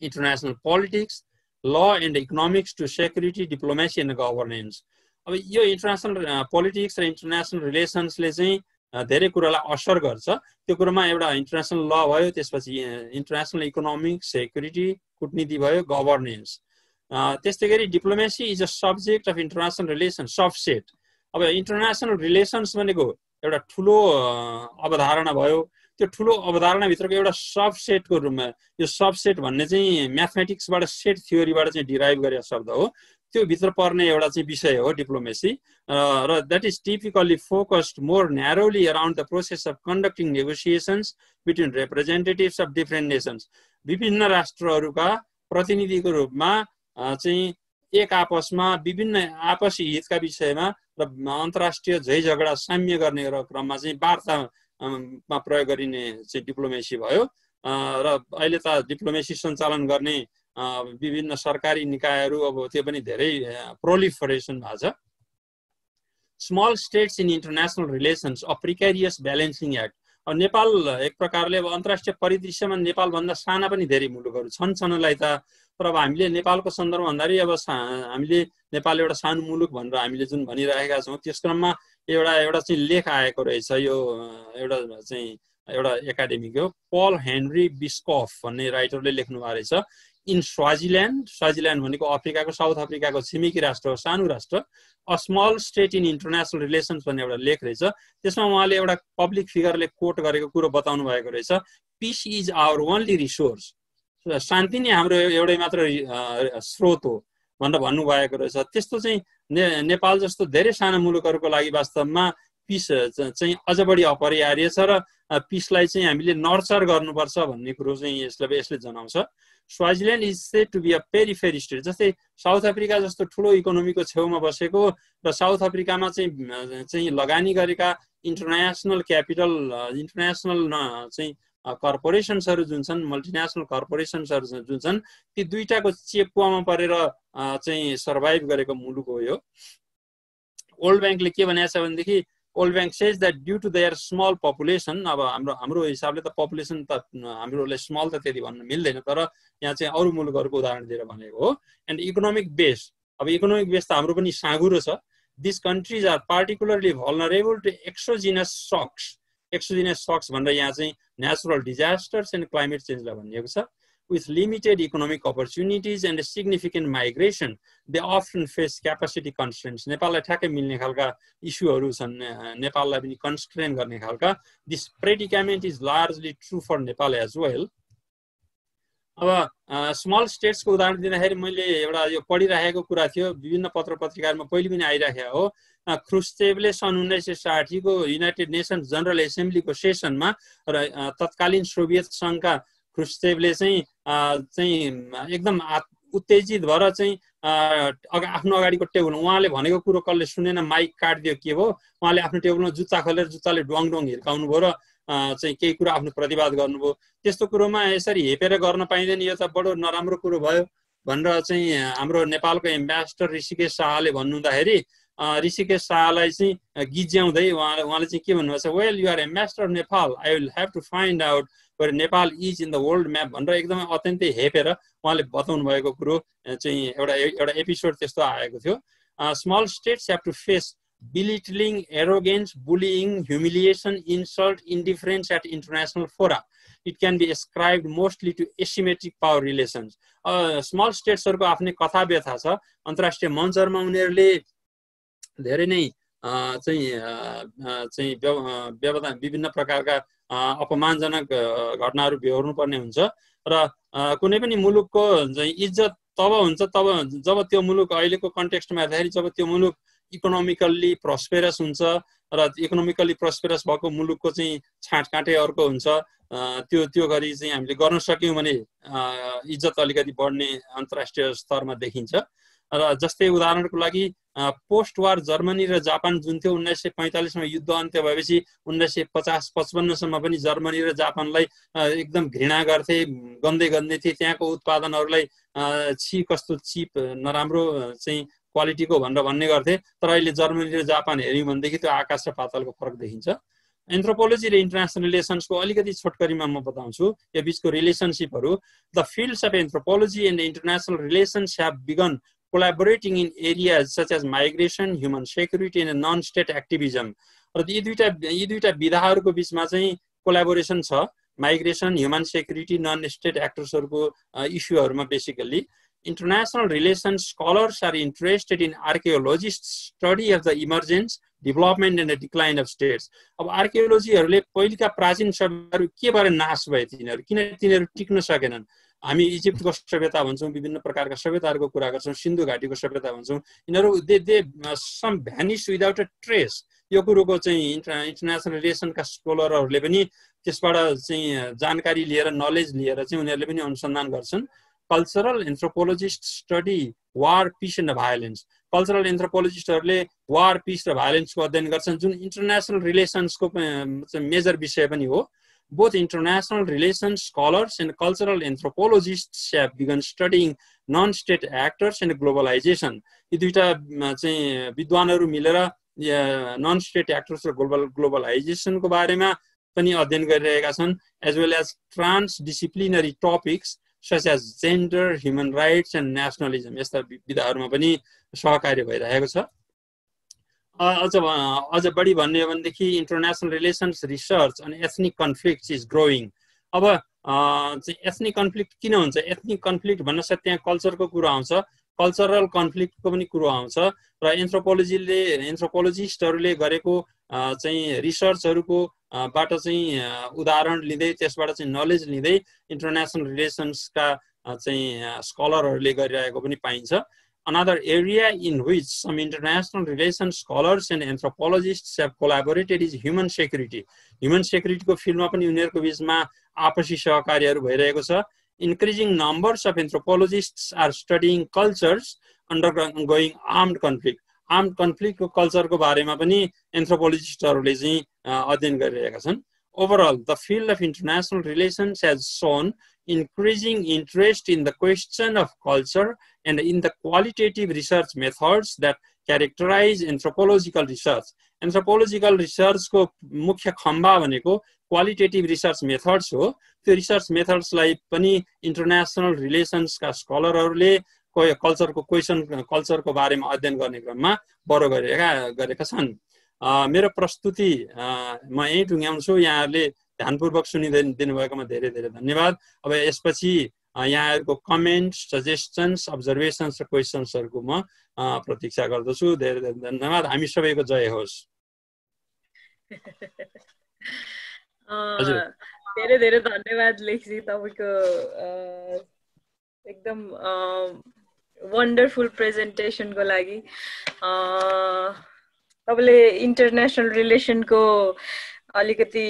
B: international politics law and economics to security diplomacy and governance अब यो इन्टरनेसनल पोलिटिक्स र इन्टरनेसनल रिलेसन्सले चाहिँ धेरै कुरालाई असर गर्छ। त्यो कुरोमा एउटा इन्टरनेसनल ल भयो त्यसपछि इन्टरनेसनल इकोनोमिक सेक्युरिटी कुटनीति भयो गभर्नेन्स त्यस्तै गरी diplomacy is a subject of international relation subset अब इन्टरनेसनल रिलेसन्स भनेको एउटा ठुलो अवधारणा भयो। त्यो ठुलो अवधारणाभित्रको एउटा सबसेटको रूपमा यो सबसेट भन्ने चाहिँ म्याथमेटिक्सबाट सेट थियोरीबाट चाहिँ डिराइभ गरेको शब्द हो। त्यो भित्र पर्ने एउटा चाहिँ विषय हो डिप्लोमेसी र that is typically focused more narrowly around the process of conducting negotiations between representatives of different nations विभिन्न राष्ट्रहरूका प्रतिनिधिको रूपमा चाहिँ एक आपसमा विभिन्न आपसी हितका विषयमा र अन्तर्राष्ट्रिय झै झगडा साम्य गर्ने क्रममा चाहिँ वार्तामा प्रयोग गरिने चाहिँ डिप्लोमेसी भयो। र अहिले त डिप्लोमेसी सञ्चालन गर्ने विभिन्न सरकारी निकायहरू अब त्यो पनि धेरै प्रोलिफरेसन भएको छ। Small states in international relations a precarious balancing act अब नेपाल एक प्रकारले अब अन्तर्राष्ट्रिय परिदृश्यमा नेपालभन्दा साना पनि धेरै मुलुकहरू छन्। छनलाई त तर अब हामीले नेपालको सन्दर्भ भन्दाखेरि अब हामीले नेपाल एउटा सानो मुलुक भनेर हामीले जुन भनिरहेका छौँ त्यस क्रममा एउटा एउटा चाहिँ लेख आएको रहेछ यो एउटा चाहिँ एउटा एकाडेमिक हो। पल हेनरी बिस्कफ भन्ने राइटरले लेख्नु भएको रहेछ। इन स्वाजिल्यान्ड स्वाजिल्यान्ड भनेको अफ्रिकाको साउथ अफ्रिकाको छिमेकी राष्ट्र हो सानो राष्ट्र। A small state in international relations भन्ने एउटा लेख रहेछ। त्यसमा उहाँले एउटा पब्लिक फिगरले कोट गरेको कुरो बताउनु भएको रहेछ। Peace is our only resource शान्ति नै हाम्रो एउटै मात्र स्रोत हो भनेर भन्नुभएको रहेछ। त्यस्तो चाहिँ ने नेपाल जस्तो धेरै साना मुलुकहरूको लागि वास्तवमा पिस चाहिँ अझ बढी अपरिहार्य छ र पिसलाई चाहिँ हामीले नर्चर गर्नुपर्छ भन्ने कुरो चाहिँ यसले यसले जनाउँछ। Swaziland is set to be a periphery state जस्तै साउथ अफ्रिका जस्तो ठुलो इकोनोमीको छेउमा बसेको र साउथ अफ्रिकामा चाहिँ चाहिँ लगानी गरेका इन्टरनेसनल क्यापिटल इन्टरनेसनल चाहिँ कर्पोरेसन्सहरू जुन छन् मल्टिनेसनल कर्पोरेसन्सहरू जुन छन् ती दुईटाको चेपुवामा परेर चाहिँ सर्भाइभ गरेको मुलुक हो यो। वर्ल्ड ब्याङ्कले के भनेको छ भनेदेखि World Bank says that due to their small population अब हाम्रो हाम्रो हिसाबले त पपुलेसन त हाम्रोलाई स्मल त त्यति भन्नु मिल्दैन तर यहाँ चाहिँ अरू मुलुकहरूको उदाहरण दिएर भनेको हो। एन्ड इकोनोमिक बेस अब इकोनोमिक बेस त हाम्रो पनि साँगुरो छ। This countries are particularly vulnerable to exogenous shocks exogenous shocks भनेर यहाँ चाहिँ नेचुरल डिजास्टर्स एन्ड क्लाइमेट चेन्जलाई भनिएको छ। With limited economic opportunities and a significant migration, they often face capacity. नेपाललाई ठ्याक्कै मिल्ने खालका इस्युहरू छन् नेपाललाई पनि कन्स्ट्रेन गर्ने खालका। This predicament is largely true for Nepal as well अब स्मल स्टेट्सको उदाहरण दिँदाखेरि मैले एउटा यो पढिराखेको कुरा थियो। विभिन्न पत्र पत्रिकाहरूमा पहिले पनि आइराखेको हो। ख्रुस्चेवले सन् उन्नाइस सय साठीको युनाइटेड नेसन्स जनरल एसेम्ब्लीको सेसनमा र तत्कालीन सोभियत सङ्घका ख्रुस्चेवले चाहिँ चाहिँ एकदम उत्तेजित भएर चाहिँ आफ्नो अगाडिको टेबल उहाँले भनेको कुरो कसले सुनेन माइक काटिदियो के भयो उहाँले आफ्नो टेबलमा जुत्ता खोलेर जुत्ताले डुवाङ डुवाङ हिर्काउनु भयो र चाहिँ केही कुरा आफ्नो प्रतिवाद गर्नुभयो। त्यस्तो कुरोमा यसरी हेपेर गर्न पाइँदैन यो त बडो नराम्रो कुरो भयो भनेर चाहिँ हाम्रो नेपालको एम्बेसडर ऋषिकेश शाहले भन्नुहुँदाखेरि ऋषिकेश शाहलाई चाहिँ गिज्याउँदै उहाँले उहाँले चाहिँ के भन्नुभएको छ well your ambassador Nepal I will have to find out गरे Nepal is in the world map भनेर एकदमै अत्यन्तै हेपेर उहाँले बताउनु भएको कुरो चाहिँ एउटा एउटा एपिसोड त्यस्तो आएको थियो। Small states have to face belittling arrogance bullying humiliation insult indifference at international fora it can be ascribe mostly to asymmetric power relations small स्टेट्सहरूको आफ्नै कथा व्यथा छ। अन्तर्राष्ट्रिय मञ्चहरूमा उनीहरूले धेरै नै चाहिँ चाहिँ व्यवधान विभिन्न प्रकारका अपमानजनक घटनाहरू बेहोर्नु पर्ने हुन्छ। र कुनै पनि मुलुकको इज्जत तब हुन्छ तब जब त्यो मुलुक अहिलेको कन्टेक्स्टमा हेर्दाखेरि जब त्यो मुलुक इकोनोमिकल्ली प्रस्पेरस हुन्छ र इकोनोमिकल्ली प्रस्पेरस भएको मुलुकको चाहिँ छाँटकाँटै अर्को हुन्छ त्यो त्यो गरी चाहिँ हामीले गर्न सक्यौँ भने इज्जत अलिकति बढ्ने अन्तर्राष्ट्रिय स्तरमा देखिन्छ। र जस्तै उदाहरणको लागि पोस्ट वार जर्मनी र जापान जुन थियो उन्नाइस सय पैँतालिसमा युद्ध अन्त्य भएपछि उन्नाइस सय पचास पचपन्नसम्म पनि जर्मनी र जापानलाई एकदम घृणा गर्थे गन्दै गन्दै थिए। त्यहाँको उत्पादनहरूलाई छि कस्तो चिप नराम्रो चाहिँ क्वालिटीको भनेर भन्ने गर्थे। तर अहिले जर्मनी र जापान हेऱ्यौँ भनेदेखि त्यो आकाश र पातलको फरक देखिन्छ। एन्थ्रोपोलोजी र इन्टरनेसनल रिलेसन्सको अलिकति छोटकरीमा म बताउँछु। यो बिचको रिलेसनसिपहरू the fields of anthropology and international relations have begun collaborating in areas such as migration, human security, and non-state activism. र यी दुईवटा यी दुईवटा विधाहरूको बिचमा चाहिँ कोलाबोरेसन छ। Migration human security non state एक्टर्सहरूको इस्युहरूमा basically international relation scholars are interested in archaeologist study of the emergence development and the decline of states अब आर्कियोलोजीहरूले पहिलेका प्राचीन सभ्यहरू भएर नाश भए तिनीहरू? किन तिनीहरू टिक्न सकेनन्। हामी इजिप्टको सभ्यता भन्छौँ विभिन्न प्रकारका सभ्यताहरूको कुरा गर्छौँ सिन्धु घाटीको सभ्यता भन्छौँ। यिनीहरू they they some vanish without a trace यो कुरोको चाहिँ इन्टर इन्टरनेसनल रिलेसनका स्कोलरहरूले पनि त्यसबाट चाहिँ जानकारी लिएर नलेज लिएर चाहिँ उनीहरूले पनि अनुसन्धान गर्छन्। Cultural anthropologist study war peace and violence cultural एन्थ्रोपोलोजिस्टहरूले war peace र भायोलेन्सको अध्ययन गर्छन् जुन इन्टरनेसनल रिलेसन्सको मेजर विषय पनि हो। Both international relations scholars and cultural anthropologists have begun studying non-state actors and globalization. यी दुईवटा चाहिँ विद्वानहरू मिलेर नन स्टेट एक्टर्स र ग्लोबल ग्लोबलाइजेसनको बारेमा पनि अध्ययन गरिरहेका छन् as well as transdisciplinary topics such as gender human rights and nationalism यस्ता विधाहरूमा पनि सहकार्य भइरहेको छ अझ अझ बढी भन्ने हो भनेदेखि इन्टरनेसनल रिलेसन्स रिसर्च अनि एथनिक कन्फ्लिक्ट इज ग्रोइङ अब चाहिँ एथनिक कन्फ्लिक्ट किन हुन्छ? एथनिक कन्फ्लिक्ट भन्नासाथ त्यहाँ कल्चरको कुरो आउँछ। कल्चरल कन्फ्लिक्टको पनि कुरो आउँछ र एन्थ्रोपोलोजीले एन्थ्रोपोलोजिस्टहरूले गरेको चाहिँ रिसर्चहरूको बाट चाहिँ उदाहरण लिँदै त्यसबाट चाहिँ नलेज लिँदै इन्टरनेसनल रिलेसन्सका चाहिँ स्कलरहरूले गरिरहेको पनि पाइन्छ। Another area in which some international relations scholars and anthropologists have collaborated is human security. Human security को फिल्डमा पनि उनीहरूको बिचमा आपसी सहकार्यहरू भइरहेको छ increasing numbers of anthropologists are studying cultures undergoing armed conflict. Armed कन्फ्लिक्टको कल्चरको बारेमा पनि एन्थ्रोपोलोजिस्टहरूले चाहिँ अध्ययन गरिरहेका छन् overall the field of international relations has seen increasing interest in the question of culture and in the qualitative research methods that characterize anthropological research. Anthropological research को मुख्य खम्बा भनेको क्वालिटेटिभ रिसर्च मेथड्स हो। त्यो रिसर्च मेथड्सलाई पनि international रिलेसन्सका स्कलरहरूले कल्चरको question कल्चरको बारेमा अध्ययन गर्ने क्रममा बढो गरेका गरेका छन्। मेरो प्रस्तुति म यहीँ टुङ्ग्याउँछु। यहाँहरूले ध्यानपूर्वक सुनिदिनु दिनुभएकोमा धेरै धेरै धन्यवाद। अब यसपछि यहाँहरूको कमेन्ट सजेसन्स अब्जर्भेसन्स र क्वेसन्सहरूको म प्रतीक्षा गर्दछु। धेरै धेरै धन्यवाद। हामी सबैको जय होस्।
A: धेरै धेरै धन्यवाद लेखजी तपाईँको एकदम वन्डरफुल प्रेजेन्टेसनको लागि। तपाईँले इन्टरनेसनल रिलेसनको अलिकति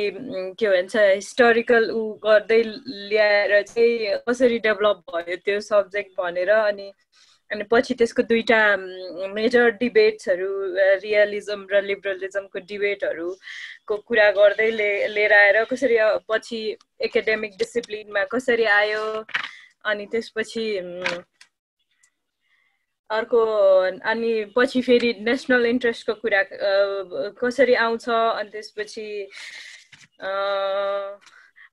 A: के भन्छ हिस्टोरिकल ऊ गर्दै ल्याएर चाहिँ कसरी डेभलप भयो त्यो सब्जेक्ट भनेर अनि अनि पछि त्यसको दुईवटा मेजर डिबेट्सहरू रियलिजम र लिबरलिजमको डिबेटहरूको कुरा गर्दै लिएर आएर कसरी पछि एकाडेमिक डिसिप्लिनमा कसरी आयो अनि त्यसपछि अर्को अनि पछि फेरि नेसनल इन्ट्रेस्टको कुरा कसरी आउँछ अनि त्यसपछि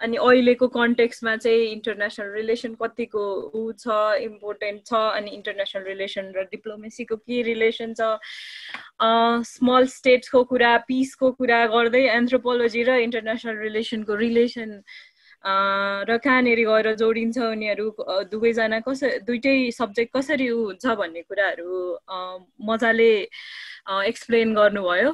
A: अनि अहिलेको कन्टेक्समा चाहिँ इन्टरनेसनल रिलेसन कतिको ऊ छ इम्पोर्टेन्ट छ अनि इन्टरनेसनल रिलेसन र डिप्लोमेसीको के रिलेसन छ? स्मल स्टेट्सको कुरा पिसको कुरा गर्दै एन्थ्रोपोलोजी र इन्टरनेसनल रिलेसनको रिलेसन र कहाँनिर गएर जोडिन्छ उनीहरू दुवैजना कसरी दुइटै सब्जेक्ट कसरी ऊ हुन्छ भन्ने कुराहरू मजाले एक्सप्लेन गर्नुभयो।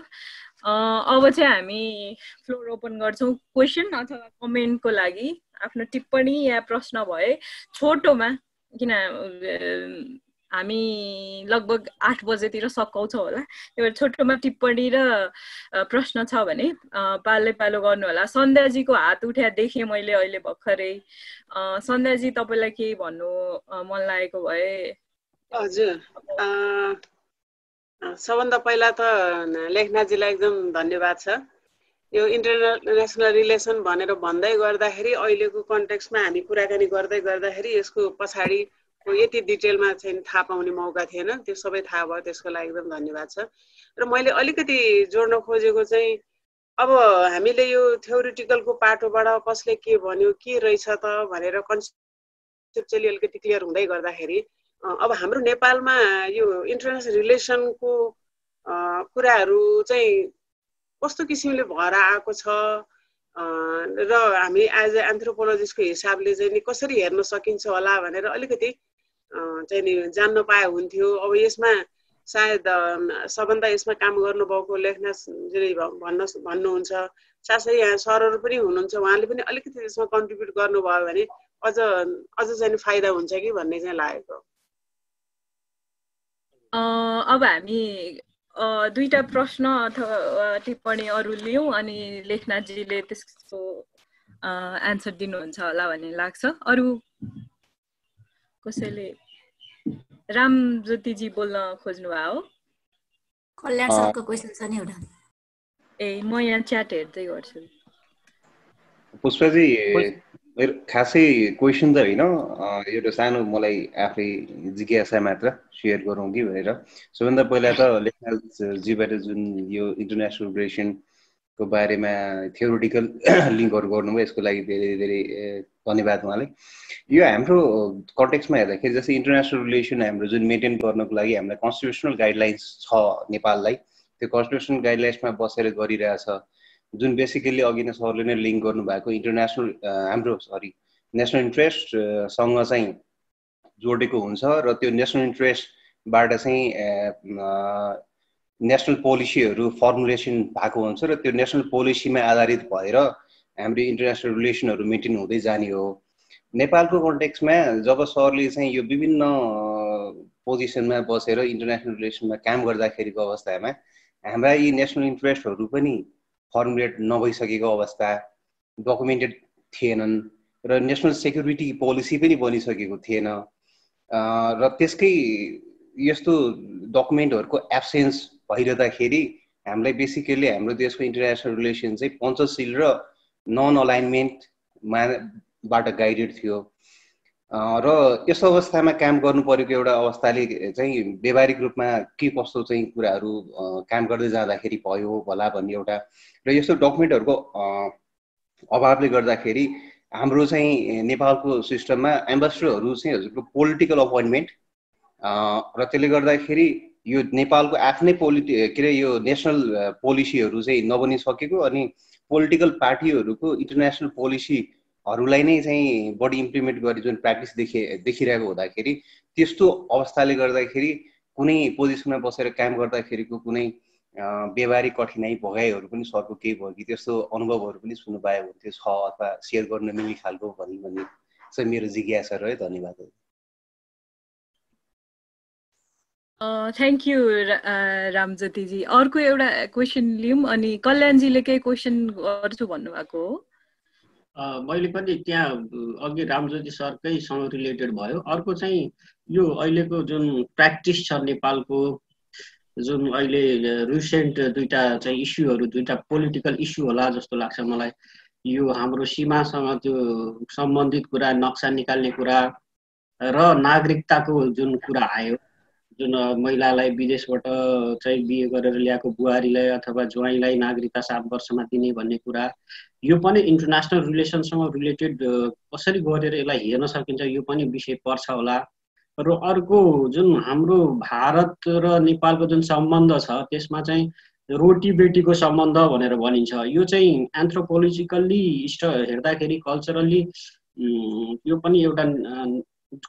A: अब चाहिँ हामी फ्लोर ओपन गर्छौँ। क्वेसन अथवा कमेन्टको लागि आफ्नो टिप्पणी या प्रश्न भए छोटोमा किन हामी लगभग आठ बजेतिर सकाउँछौँ होला। त्यही भएर छोटोमा टिप्पणी र प्रश्न छ भने पालो पालो गर्नु होला सन्ध्याजीको हात उठ्या देखेँ मैले अहिले भर्खरै। सन्ध्याजी तपाईँलाई केही भन्नु मन लागेको भए?
C: हजुर। सबभन्दा पहिला त लेखनाथजीलाई एकदम धन्यवाद छ। यो इन्टरनेसनल रिलेसन भनेर भन्दै गर्दाखेरि अहिलेको कन्टेक्समा हामी कुराकानी गर्दै गर्दाखेरि यसको पछाडि यति डिटेलमा चाहिँ थाहा पाउने मौका थिएन। त्यो सबै थाहा भयो त्यसको लागि एकदम धन्यवाद छ। र मैले अलिकति जोड्न खोजेको चाहिँ अब हामीले यो थ्योरिटिकलको पाटोबाट कसले के भन्यो के रहेछ त भनेर कन्सेप्चुअली अलिकति क्लियर हुँदै गर्दाखेरि अब हाम्रो नेपालमा यो इन्टरनेसनल रिलेसनको कुराहरू चाहिँ कस्तो किसिमले भएर आएको छ र हामी एज ए एन्थ्रोपोलोजिस्टको हिसाबले चाहिँ नि कसरी हेर्न सकिन्छ होला भनेर अलिकति चाहिँ नि जान्न पाए हुन्थ्यो। अब यसमा सायद सबभन्दा यसमा काम गर्नुभएको लेखनाथजीले भन्न भन्नुहुन्छ। साथै यहाँ सरहरू पनि हुनुहुन्छ। उहाँले पनि अलिकति त्यसमा कन्ट्रिब्युट गर्नुभयो भने अझ अझ चाहिँ फाइदा हुन्छ कि भन्ने चाहिँ लागेको।
A: अब हामी दुईवटा प्रश्न अथवा टिप्पणी अरू लियौँ अनि लेखनाथजीले त्यसको एन्सर दिनुहुन्छ होला भन्ने लाग्छ। अरू कसैले राम ज्योतिजी बोल्न खोज्नु भयो हो?
D: कल्याण सरको क्वेसन छ नि एउटा।
A: ए म यहाँ च्याट हेर्दै गर्छु।
E: पुष्पाजी मेरो खासै क्वेसन त होइन एउटा सानो मलाई आफै जिज्ञासा मात्र सेयर गरौँ कि भनेर। सबभन्दा पहिला त लेखनाथजीबाट जुन यो इन्टरनेसनल रिलेसनको बारेमा थियोरिटिकल लिङ्कहरू गर्नुभयो यसको लागि धेरै धेरै धन्यवाद उहाँलाई। यो हाम्रो कन्टेक्समा हेर्दाखेरि जस्तै इन्टरनेसनल रिलेसन हाम्रो जुन मेन्टेन गर्नको लागि हामीलाई कन्स्टिट्युसनल गाइडलाइन्स छ नेपाललाई त्यो कन्स्टिट्युसनल गाइडलाइन्समा बसेर गरिरहेछ। जुन बेसिकली अघि नै सरले नै लिङ्क गर्नुभएको इन्टरनेसनल हाम्रो सरी नेसनल इन्ट्रेस्टसँग चाहिँ जोडेको हुन्छ र त्यो नेसनल इन्ट्रेस्टबाट चाहिँ नेसनल पोलिसीहरू फर्मुलेसन भएको हुन्छ र त्यो नेसनल पोलिसीमा आधारित भएर हाम्रो इन्टरनेसनल रिलेसनहरू मेन्टेन हुँदै जाने हो। नेपालको कन्टेक्समा जब सरले चाहिँ यो विभिन्न पोजिसनमा बसेर इन्टरनेसनल रिलेसनमा काम गर्दाखेरिको अवस्थामा हाम्रा यी नेसनल इन्ट्रेस्टहरू पनि फर्मुलेट नभइसकेको अवस्था डकुमेन्टेड थिएनन् र नेसनल सेक्युरिटी पोलिसी पनि बनिसकेको थिएन। र त्यसकै यस्तो डकुमेन्टहरूको एब्सेन्स भइरहँदाखेरि हामीलाई बेसिकली हाम्रो देशको इन्टरनेसनल रिलेसन चाहिँ पञ्चशील र नन अलाइनमेन्टमा बाट गाइडेड थियो। र यस्तो अवस्थामा काम गर्नु परेको एउटा अवस्थाले चाहिँ व्यवहारिक रूपमा के कस्तो चाहिँ कुराहरू काम गर्दै जाँदाखेरि भयो होला भन्ने एउटा र यस्तो डकुमेन्टहरूको अभावले गर्दाखेरि हाम्रो चाहिँ नेपालको सिस्टममा एम्बेसडरहरू चाहिँ हजुरको पोलिटिकल अपोइन्टमेन्ट र त्यसले गर्दाखेरि यो नेपालको आफ्नै पोलिटि के अरे यो नेसनल पोलिसीहरू चाहिँ नबनिसकेको अनि पोलिटिकल पार्टीहरूको इन्टरनेसनल पोलिसीहरूलाई नै चाहिँ बढी इम्प्लिमेन्ट गरी जुन प्र्याक्टिस देखि देखिरहेको हुँदाखेरि त्यस्तो अवस्थाले गर्दाखेरि कुनै पोजिसनमा बसेर काम गर्दाखेरिको कुनै व्यवहारिक कठिनाइ भोगाइहरू पनि सरको केही भयो कि त्यस्तो अनुभवहरू पनि सुन्नु पायो हुन्थ्यो छ अथवा सेयर गर्न मिल्ने खालको भन्ने भन्ने चाहिँ मेरो जिज्ञासा रह्यो। धन्यवाद।
A: Thank you Ramjyotiji. अर्को एउटा क्वेसन लिउँ अनि कल्याणजीले केही क्वेसन गर्छु भन्नुभएको
F: हो। मैले पनि त्यहाँ अघि रामज्योति सरकैसँग रिलेटेड भयो। अर्को चाहिँ यो अहिलेको जुन प्र्याक्टिस छ नेपालको जुन अहिले रिसेन्ट दुइटा चाहिँ इस्युहरू दुइटा पोलिटिकल इस्यु होला जस्तो लाग्छ मलाई। यो हाम्रो सीमासँग त्यो सम्बन्धित कुरा नक्सा निकाल्ने कुरा र नागरिकताको जुन कुरा आयो जुन महिलालाई विदेशबाट चाहिँ बिहे गरेर ल्याएको बुहारीलाई अथवा ज्वाइँलाई नागरिकता सात वर्षमा दिने भन्ने कुरा यो पनि इन्टरनेसनल रिलेसनसँग रिलेटेड कसरी गरेर यसलाई हेर्न सकिन्छ यो पनि विषय पर्छ होला। र अर्को जुन हाम्रो भारत र नेपालको जुन सम्बन्ध छ त्यसमा चाहिँ रोटी बेटीको सम्बन्ध भनेर भनिन्छ। यो चाहिँ एन्थ्रोपोलोजिकल्ली हेर्दाखेरि कल्चरल्ली यो पनि एउटा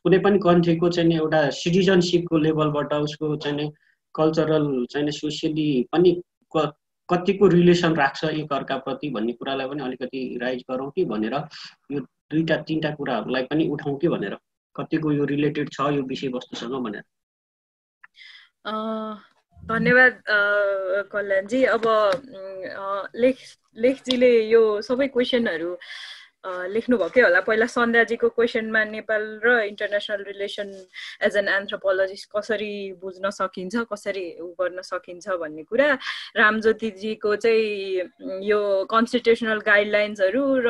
F: कुनै पनि कन्ट्रीको चाहिँ एउटा सिटिजनसिपको लेभलबाट उसको चाहिँ कल्चरल चाहिँ सोसियली पनि कतिको रिलेसन राख्छ एक अर्काप्रति भन्ने कुरालाई पनि अलिकति राइज गरौँ कि भनेर यो दुईवटा तिनवटा कुराहरूलाई पनि उठाउँ कि भनेर। कतिको यो रिलेटेड छ यो विषयवस्तुसँग भनेर।
A: धन्यवाद कल्याणजी। अब लेख लेखजीले यो सबै क्वेसनहरू लेख्नुभएकै होला? पहिला सन्ध्याजीको क्वेसनमा नेपाल र international relation as an anthropologist कसरी बुझ्न सकिन्छ कसरी उ गर्न सकिन्छ भन्ने कुरा। रामज्योतिजीको चाहिँ यो कन्स्टिट्युसनल गाइडलाइन्सहरू र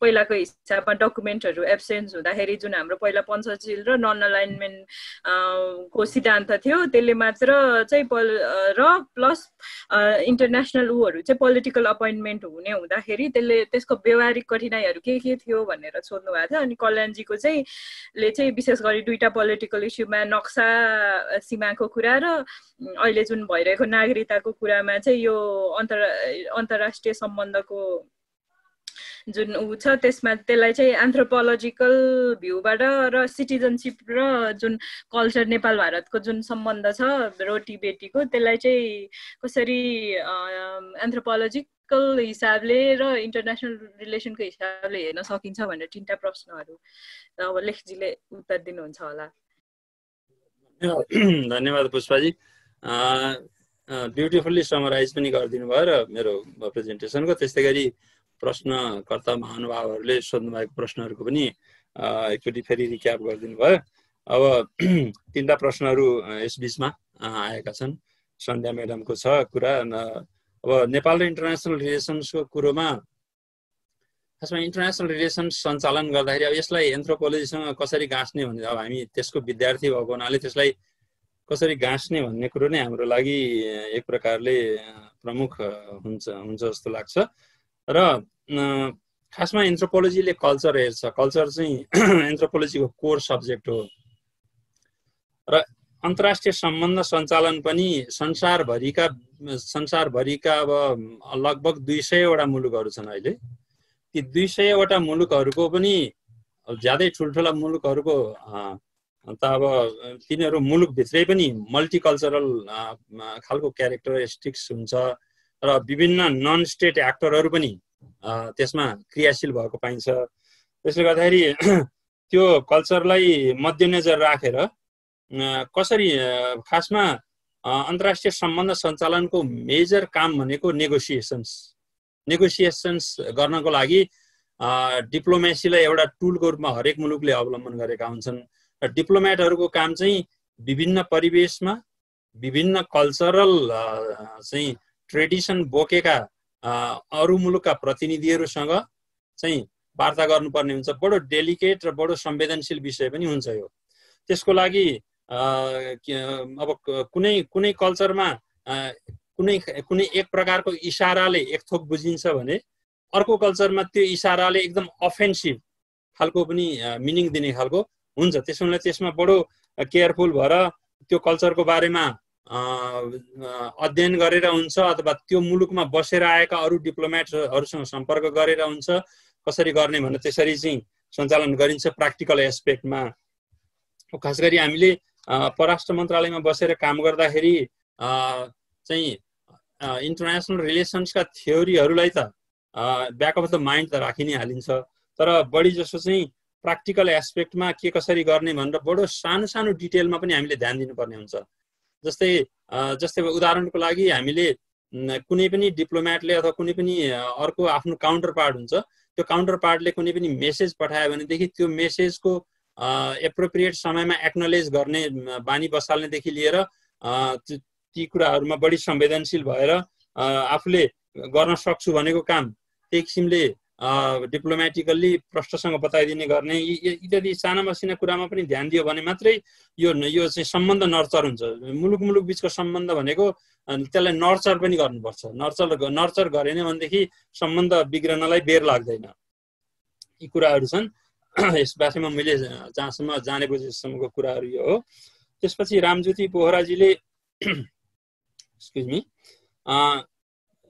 A: पहिलाको हिसाबमा डकुमेन्टहरू एब्सेन्स हुँदाखेरि जुन हाम्रो पहिला पञ्चशील र नन अलाइनमेन्ट को सिद्धान्त थियो त्यसले मात्र चाहिँ र प्लस इन्टरनेसनल ऊहरू चाहिँ पोलिटिकल अपोइन्टमेन्ट हुने हुँदाखेरि त्यसले त्यसको व्यवहारिक कठिनाइहरू के के थियो भनेर सोध्नु भएको थियो। अनि कल्याणजीको चाहिँ ले चाहिँ विशेष गरी दुईवटा पोलिटिकल इस्युमा नक्सा सीमाको कुरा र अहिले जुन भइरहेको नागरिकताको कुरामा चाहिँ यो अन्तर अन्तर्राष्ट्रिय सम्बन्धको जुन ऊ छ त्यसमा त्यसलाई चाहिँ एन्थ्रोपोलोजिकल भ्यूबाट र सिटिजनसिप र जुन कल्चर नेपाल भारतको जुन सम्बन्ध छ रोटी बेटीको त्यसलाई चाहिँ कसरी एन्थ्रोपोलोजिकल हिसाबले र इन्टरनेसनल रिलेसनको हिसाबले हेर्न सकिन्छ भनेर तिनवटा प्रश्नहरू अब लेखजीले उत्तर दिनुहुन्छ होला।
B: धन्यवाद पुष्पाजी। ब्युटिफुल्ली समराइज पनि गरिदिनु भयो र मेरो प्रेजेन्टेसनको त्यस्तै गरी प्रश्नकर्ता महानुभावहरूले सोध्नु भएको प्रश्नहरूको पनि एकचोटि फेरि रिक्याप गरिदिनु भयो। अब तिनवटा प्रश्नहरू यस बिचमा आएका छन्। सन्ध्या म्याडमको छ कुरा अब नेपाल र इन्टरनेसनल रिलेसन्सको कुरोमा खासमा इन्टरनेसनल रिलेसन्स सञ्चालन गर्दाखेरि अब यसलाई एन्थ्रोपोलोजीसँग कसरी गाँच्ने भने अब हामी त्यसको विद्यार्थी भएको हुनाले त्यसलाई कसरी गाँच्ने भन्ने कुरो नै हाम्रो लागि एक प्रकारले प्रमुख हुन्छ हुन्छ जस्तो लाग्छ। र खासमा एन्थ्रोपोलोजीले कल्चर हेर्छ। कल्चर चाहिँ एन्थ्रोपोलोजीको कोर सब्जेक्ट हो। र अन्तर्राष्ट्रिय सम्बन्ध सञ्चालन पनि संसारभरिका संसारभरिका अब लगभग दुई सयवटा मुलुकहरू छन् अहिले। ती दुई सयवटा मुलुकहरूको पनि ज्यादै ठुल्ठुला मुलुकहरूको त अब तिनीहरू मुलुकभित्रै पनि मल्टिकल्चरल खालको क्यारेक्टरिस्टिक्स हुन्छ र विभिन्न नन स्टेट एक्टरहरू पनि त्यसमा क्रियाशील भएको पाइन्छ। त्यसले गर्दाखेरि त्यो कल्चरलाई मध्यनजर राखेर कसरी खासमा अन्तर्राष्ट्रिय सम्बन्ध सञ्चालनको मेजर काम भनेको नेगोसिएसन्स नेगोसिएसन्स गर्नको लागि डिप्लोमेसीलाई एउटा टुलको रूपमा हरेक मुलुकले अवलम्बन गरेका हुन्छन् र डिप्लोमेटहरूको काम चाहिँ विभिन्न परिवेशमा विभिन्न कल्चरल चाहिँ ट्रेडिसन बोकेका अरू मुलुकका प्रतिनिधिहरूसँग चाहिँ वार्ता गर्नुपर्ने हुन्छ। बडो डेलिकेट र बडो संवेदनशील विषय पनि हुन्छ यो। त्यसको लागि अब कुनै कुनै कल्चरमा कुनै कुनै एक प्रकारको इसाराले एक थोक बुझिन्छ भने अर्को कल्चरमा त्यो इसाराले एकदम अफेन्सिभ खालको पनि मिनिङ दिने खालको हुन्छ। त्यसो त्यसमा बडो केयरफुल भएर त्यो कल्चरको बारेमा अध्ययन गरेर हुन्छ अथवा त्यो मुलुकमा बसेर आएका अरू डिप्लोमेटहरूसँग सम्पर्क गरेर हुन्छ कसरी गर्ने भनेर त्यसरी चाहिँ सञ्चालन गरिन्छ प्र्याक्टिकल एस्पेक्टमा खास गरी हामीले परराष्ट्र मन्त्रालयमा बसेर काम गर्दाखेरि चाहिँ इन्टरनेसनल रिलेसन्सका थ्योरीहरूलाई त ब्याक अफ द माइन्ड त राखि नै हालिन्छ। तर बढी जसो चाहिँ प्र्याक्टिकल एस्पेक्टमा के कसरी गर्ने भनेर बडो सानो सानो डिटेलमा पनि हामीले ध्यान दिनुपर्ने हुन्छ। जस्तै जस्तै उदाहरणको लागि हामीले कुनै पनि डिप्लोमेटले अथवा कुनै पनि अर्को आफ्नो काउन्टर पार्ट हुन्छ। त्यो काउन्टर पार्टले कुनै पनि मेसेज पठायो भनेदेखि त्यो मेसेजको एप्रोप्रिएट समयमा एक्नोलेज गर्ने बानी बसाल्नेदेखि लिएर ती कुराहरूमा बढी संवेदनशील भएर आफूले गर्न सक्छु भनेको काम त्यही किसिमले डिप्लोमेटिकल्ली प्रष्टसँग बताइदिने गर्ने इत्यादि साना मसिना कुरामा पनि ध्यान दियो भने मात्रै यो यो चाहिँ सम्बन्ध नर्चर हुन्छ। मुलुक मुलुक बिचको सम्बन्ध भनेको त्यसलाई नर्चर पनि गर्नुपर्छ। नर्चर नर्चर गरेन भनेदेखि सम्बन्ध बिग्रनलाई बेर लाग्दैन। यी कुराहरू छन्। यस बारेमा मैले जहाँसम्म जाने बुझेसम्मको कुराहरू यो हो। त्यसपछि रामज्योति पोखराजीले एक्सक्युज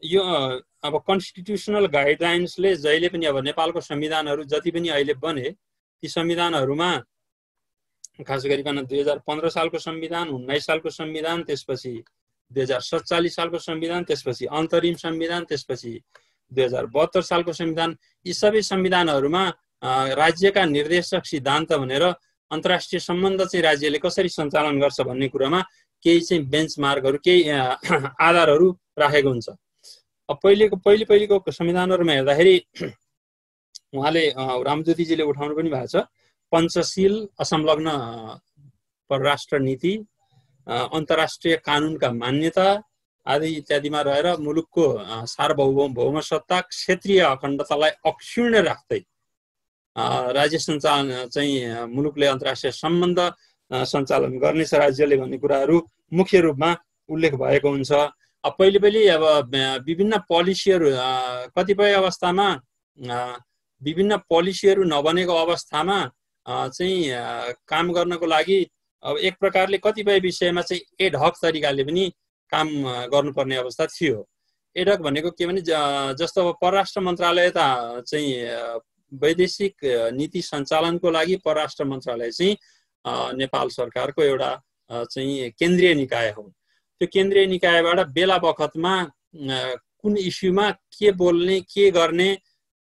B: यो अब कन्स्टिट्युसनल गाइडलाइन्सले जहिले पनि अब नेपालको संविधानहरू जति पनि अहिले बने ती संविधानहरूमा खास गरिकन दुई हजार पन्ध्र सालको संविधान उन्नाइस सालको संविधान त्यसपछि दुई हजार सत्तालिस सालको संविधान त्यसपछि अन्तरिम संविधान त्यसपछि दुई हजार बहत्तर सालको संविधान यी सबै संविधानहरूमा राज्यका निर्देशक सिद्धान्त भनेर अन्तर्राष्ट्रिय सम्बन्ध चाहिँ राज्यले कसरी सञ्चालन गर्छ भन्ने कुरामा केही चाहिँ बेन्चमार्कहरू केही आधारहरू राखेको हुन्छ। पहिलेको पहिले पहिलेको संविधानहरूमा हेर्दाखेरि उहाँले रामज्योतिजीले उठाउनु पनि भएको छ पञ्चशील असंलग्न परराष्ट्र नीति अन्तर्राष्ट्रिय कानुनका मान्यता आदि इत्यादिमा रहेर मुलुकको सार्वभौम भौम सत्ता क्षेत्रीय अखण्डतालाई अक्षुण्य राख्दै राज्य सञ्चालन चाहिँ मुलुकले अन्तर्राष्ट्रिय सम्बन्ध सञ्चालन गर्नेछ राज्यले भन्ने कुराहरू मुख्य रूपमा उल्लेख भएको हुन्छ। अब पहिले पहिले अब विभिन्न पोलिसीहरू कतिपय अवस्थामा विभिन्न पोलिसीहरू नबनेको अवस्थामा चाहिँ काम गर्नको लागि अब एक प्रकारले कतिपय विषयमा चाहिँ एडहक तरिकाले पनि काम गर्नुपर्ने अवस्था थियो। एडहक भनेको के भने जस्तो अब परराष्ट्र मन्त्रालय त चाहिँ वैदेशिक नीति सञ्चालनको लागि परराष्ट्र मन्त्रालय चाहिँ नेपाल सरकारको एउटा चाहिँ केन्द्रीय निकाय हो। त्यो केन्द्रीय निकायबाट बेला बखतमा कुन इस्युमा के बोल्ने के गर्ने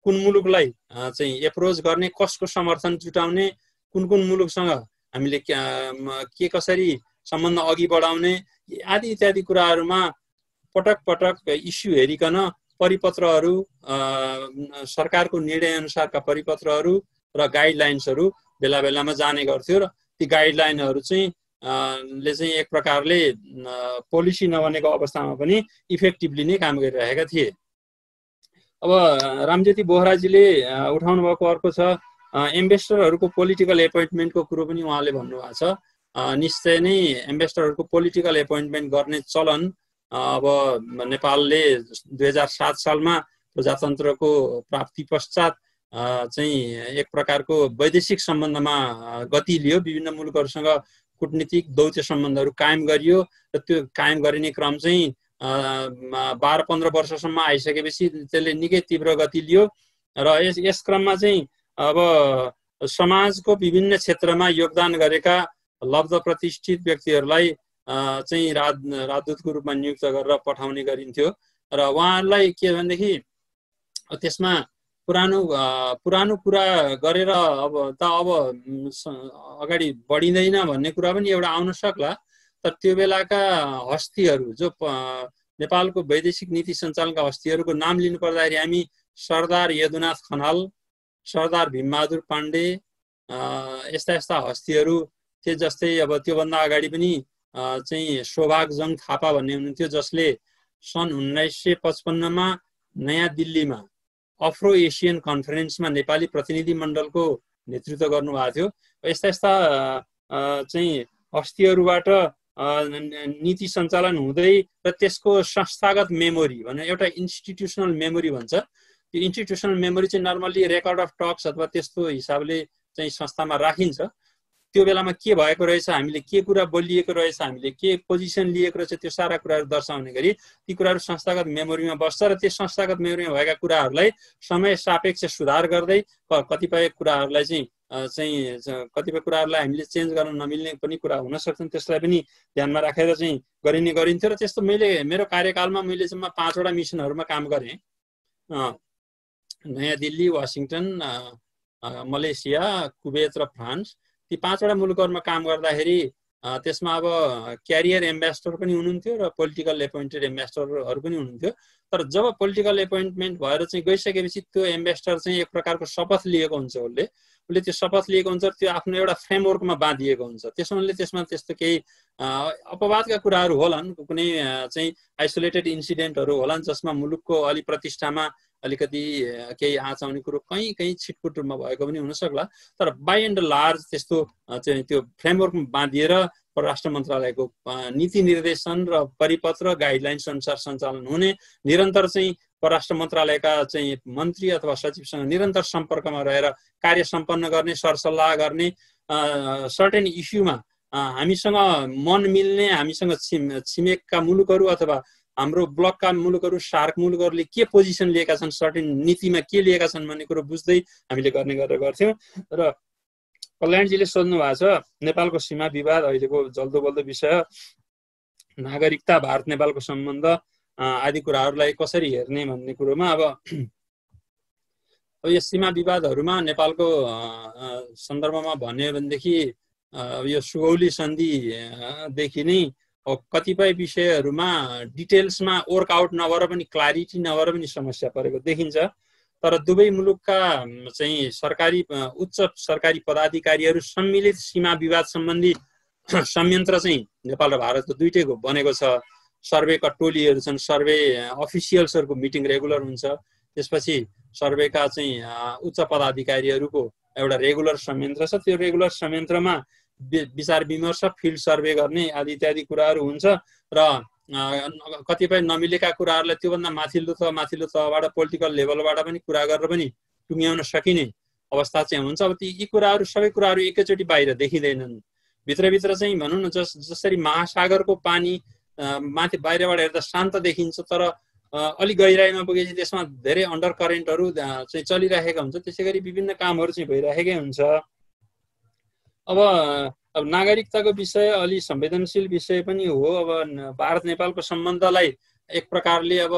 B: कुन मुलुकलाई चाहिँ एप्रोच गर्ने कसको समर्थन जुटाउने कुन कुन मुलुकसँग हामीले के कसरी सम्बन्ध अघि बढाउने आदि इत्यादि कुराहरूमा पटक पटक इस्यु हेरिकन परिपत्रहरू सरकारको निर्णयअनुसारका परिपत्रहरू र गाइडलाइन्सहरू बेला बेलामा जाने गर्थ्यो र ती गाइडलाइनहरू चाहिँ ले चाहिँ एक प्रकारले पोलिसी नबनेको अवस्थामा पनि इफेक्टिभली नै काम गरिरहेका थिए। अब रामज्योति बोहराजीले उठाउनु भएको अर्को छ एम्बेसडरहरूको पोलिटिकल एपोइन्टमेन्टको कुरो पनि उहाँले भन्नुभएको छ। निश्चय नै एम्बेसडरहरूको पोलिटिकल एपोइन्टमेन्ट गर्ने चलन अब नेपालले दुई हजार सात सालमा प्रजातन्त्रको प्राप्ति पश्चात चाहिँ एक प्रकारको वैदेशिक सम्बन्धमा गति लियो विभिन्न मुलुकहरूसँग कुटनीतिक दौत्य सम्बन्धहरू कायम गरियो र त्यो कायम गरिने क्रम चाहिँ बाह्र पन्ध्र वर्षसम्म आइसकेपछि त्यसले निकै तीव्र गति लियो र यस यस क्रममा चाहिँ अब समाजको विभिन्न क्षेत्रमा योगदान गरेका लब्ध प्रतिष्ठित व्यक्तिहरूलाई चाहिँ राज राजदूतको रूपमा नियुक्त गरेर पठाउने गरिन्थ्यो। र उहाँहरूलाई के भनेदेखि त्यसमा पुरानो पुरानो कुरा गरेर अब त अब अगाडि बढिँदैन भन्ने कुरा पनि एउटा आउन सक्ला। तर त्यो बेलाका हस्तीहरू जो नेपालको वैदेशिक नीति सञ्चालनका हस्तीहरूको नाम लिनु पर्दाखेरि हामी सरदार यदुनाथ खनाल सरदार भीमबहादुर पाण्डे यस्ता यस्ता हस्तीहरू थिए जस्तै अब त्योभन्दा अगाडि पनि चाहिँ सौभागजङ थापा भन्ने हुनुहुन्थ्यो जसले सन् उन्नाइस सय पचपन्नमा नयाँ दिल्लीमा अफ्रो एसियन कन्फरेन्समा नेपाली प्रतिनिधि मण्डलको नेतृत्व गर्नुभएको थियो। यस्ता यस्ता चाहिँ हस्तीहरूबाट नीति सञ्चालन हुँदै र त्यसको संस्थागत मेमोरी भनेर एउटा इन्स्टिट्युसनल मेमोरी भन्छ। त्यो इन्स्टिट्युसनल मेमोरी चाहिँ नर्मल्ली रेकर्ड अफ टक्स अथवा त्यस्तो हिसाबले चाहिँ संस्थामा राखिन्छ। त्यो बेलामा के भएको रहेछ हामीले के कुरा बोलिएको रहेछ हामीले के पोजिसन लिएको रहेछ त्यो सारा कुराहरू दर्शाउने गरी ती कुराहरू संस्थागत मेमोरीमा बस्छ र त्यो संस्थागत मेमोरीमा भएका कुराहरूलाई समय सापेक्ष सुधार गर्दै कतिपय कुराहरूलाई चाहिँ चाहिँ कतिपय कुराहरूलाई हामीले चेन्ज गर्न नमिल्ने पनि कुरा हुन सक्छन्। त्यसलाई पनि ध्यानमा राखेर चाहिँ गरिने गरिन्थ्यो र त्यस्तो मैले मेरो कार्यकालमा मैले जम्मा पाँचवटा मिसनहरूमा काम गरेँ। नयाँ दिल्ली वासिङटन मलेसिया कुवेत र फ्रान्स। ती पाँचवटा मुलुकहरूमा काम गर्दाखेरि त्यसमा अब क्यारियर एम्बेसडर पनि हुनुहुन्थ्यो र पोलिटिकल एपोइन्टेड एम्बेसडरहरू पनि हुनुहुन्थ्यो। तर जब पोलिटिकल एपोइन्टमेन्ट भएर चाहिँ गइसकेपछि त्यो एम्बेसडर चाहिँ एक प्रकारको शपथ लिएको हुन्छ उसले। उसले त्यो शपथ लिएको हुन्छ त्यो आफ्नो एउटा फ्रेमवर्कमा बाँधिएको हुन्छ। त्यसो हुनाले त्यसमा त्यस्तो केही अपवादका कुराहरू होलान् कुनै चाहिँ आइसोलेटेड इन्सिडेन्टहरू होलान् जसमा मुलुकको अलि प्रतिष्ठामा अलिकति केही आँच आउने कुरो कहीँ कहीँ छिटपुट रूपमा भएको पनि हुनसक्ला। तर बाई एन्ड लार्ज त्यस्तो चाहिँ त्यो फ्रेमवर्कमा बाँधिएर परराष्ट्र मन्त्रालयको नीति निर्देशन र परिपत्र गाइडलाइन्स अनुसार सञ्चालन हुने निरन्तर चाहिँ परराष्ट्र मन्त्रालयका चाहिँ मन्त्री अथवा सचिवसँग निरन्तर सम्पर्कमा रहेर कार्य सम्पन्न गर्ने सरसल्लाह गर्ने सर्टेन इस्युमा हामीसँग मन मिल्ने हामीसँग छिम छिमेकका मुलुकहरू अथवा हाम्रो ब्लकका मुलुकहरू सार्क मुलुकहरूले के पोजिसन लिएका छन् सर्टेन नीतिमा के लिएका छन् भन्ने कुरो बुझ्दै हामीले गर्ने गरेर गर्थ्यौँ। र कल्याणजीले सोध्नु भएको छ नेपालको सीमा विवाद अहिलेको जल्दो बल्दो विषय नागरिकता भारत नेपालको सम्बन्ध आदि कुराहरूलाई कसरी हेर्ने भन्ने कुरोमा अब अब यो सीमा विवादहरूमा नेपालको सन्दर्भमा भन्यो भनेदेखि यो सुगौली सन्धिदेखि नै कतिपय विषयहरूमा डिटेल्समा वर्कआउट नभएर पनि क्लारिटी नभएर पनि समस्या परेको देखिन्छ। तर दुवै मुलुकका चाहिँ सरकारी उच्च सरकारी पदाधिकारीहरू सम्मिलित सीमा विवाद सम्बन्धी संयन्त्र चाहिँ नेपाल र भारतको दुइटैको बनेको छ। सर्वेका टोलीहरू छन् सर्वे अफिसियल्सहरूको मिटिङ रेगुलर हुन्छ। त्यसपछि सर्वेका चाहिँ उच्च पदाधिकारीहरूको एउटा रेगुलर संयन्त्र छ। त्यो रेगुलर संयन्त्रमा विचार विमर्श फिल्ड सर्वे गर्ने आदि इत्यादि कुराहरू हुन्छ र कतिपय नमिलेका कुराहरूलाई त्योभन्दा माथिल्लो तह माथिल्लो तहबाट पोलिटिकल लेभलबाट पनि कुरा गरेर पनि टुङ्ग्याउन सकिने अवस्था चाहिँ हुन्छ। अब ती यी कुराहरू सबै कुराहरू एकैचोटि बाहिर देखिँदैनन्। भित्रभित्र चाहिँ भनौँ न जस जसरी महासागरको पानी माथि बाहिरबाट हेर्दा शान्त देखिन्छ तर अलिक गहिराइमा पुगेपछि त्यसमा धेरै अन्डर करेन्टहरू चाहिँ चलिरहेका हुन्छ। त्यसै गरी विभिन्न कामहरू चाहिँ भइरहेकै हुन्छ। अब अब नागरिकताको विषय अलि संवेदनशील विषय पनि हो। अब भारत नेपालको सम्बन्धलाई एक प्रकारले अब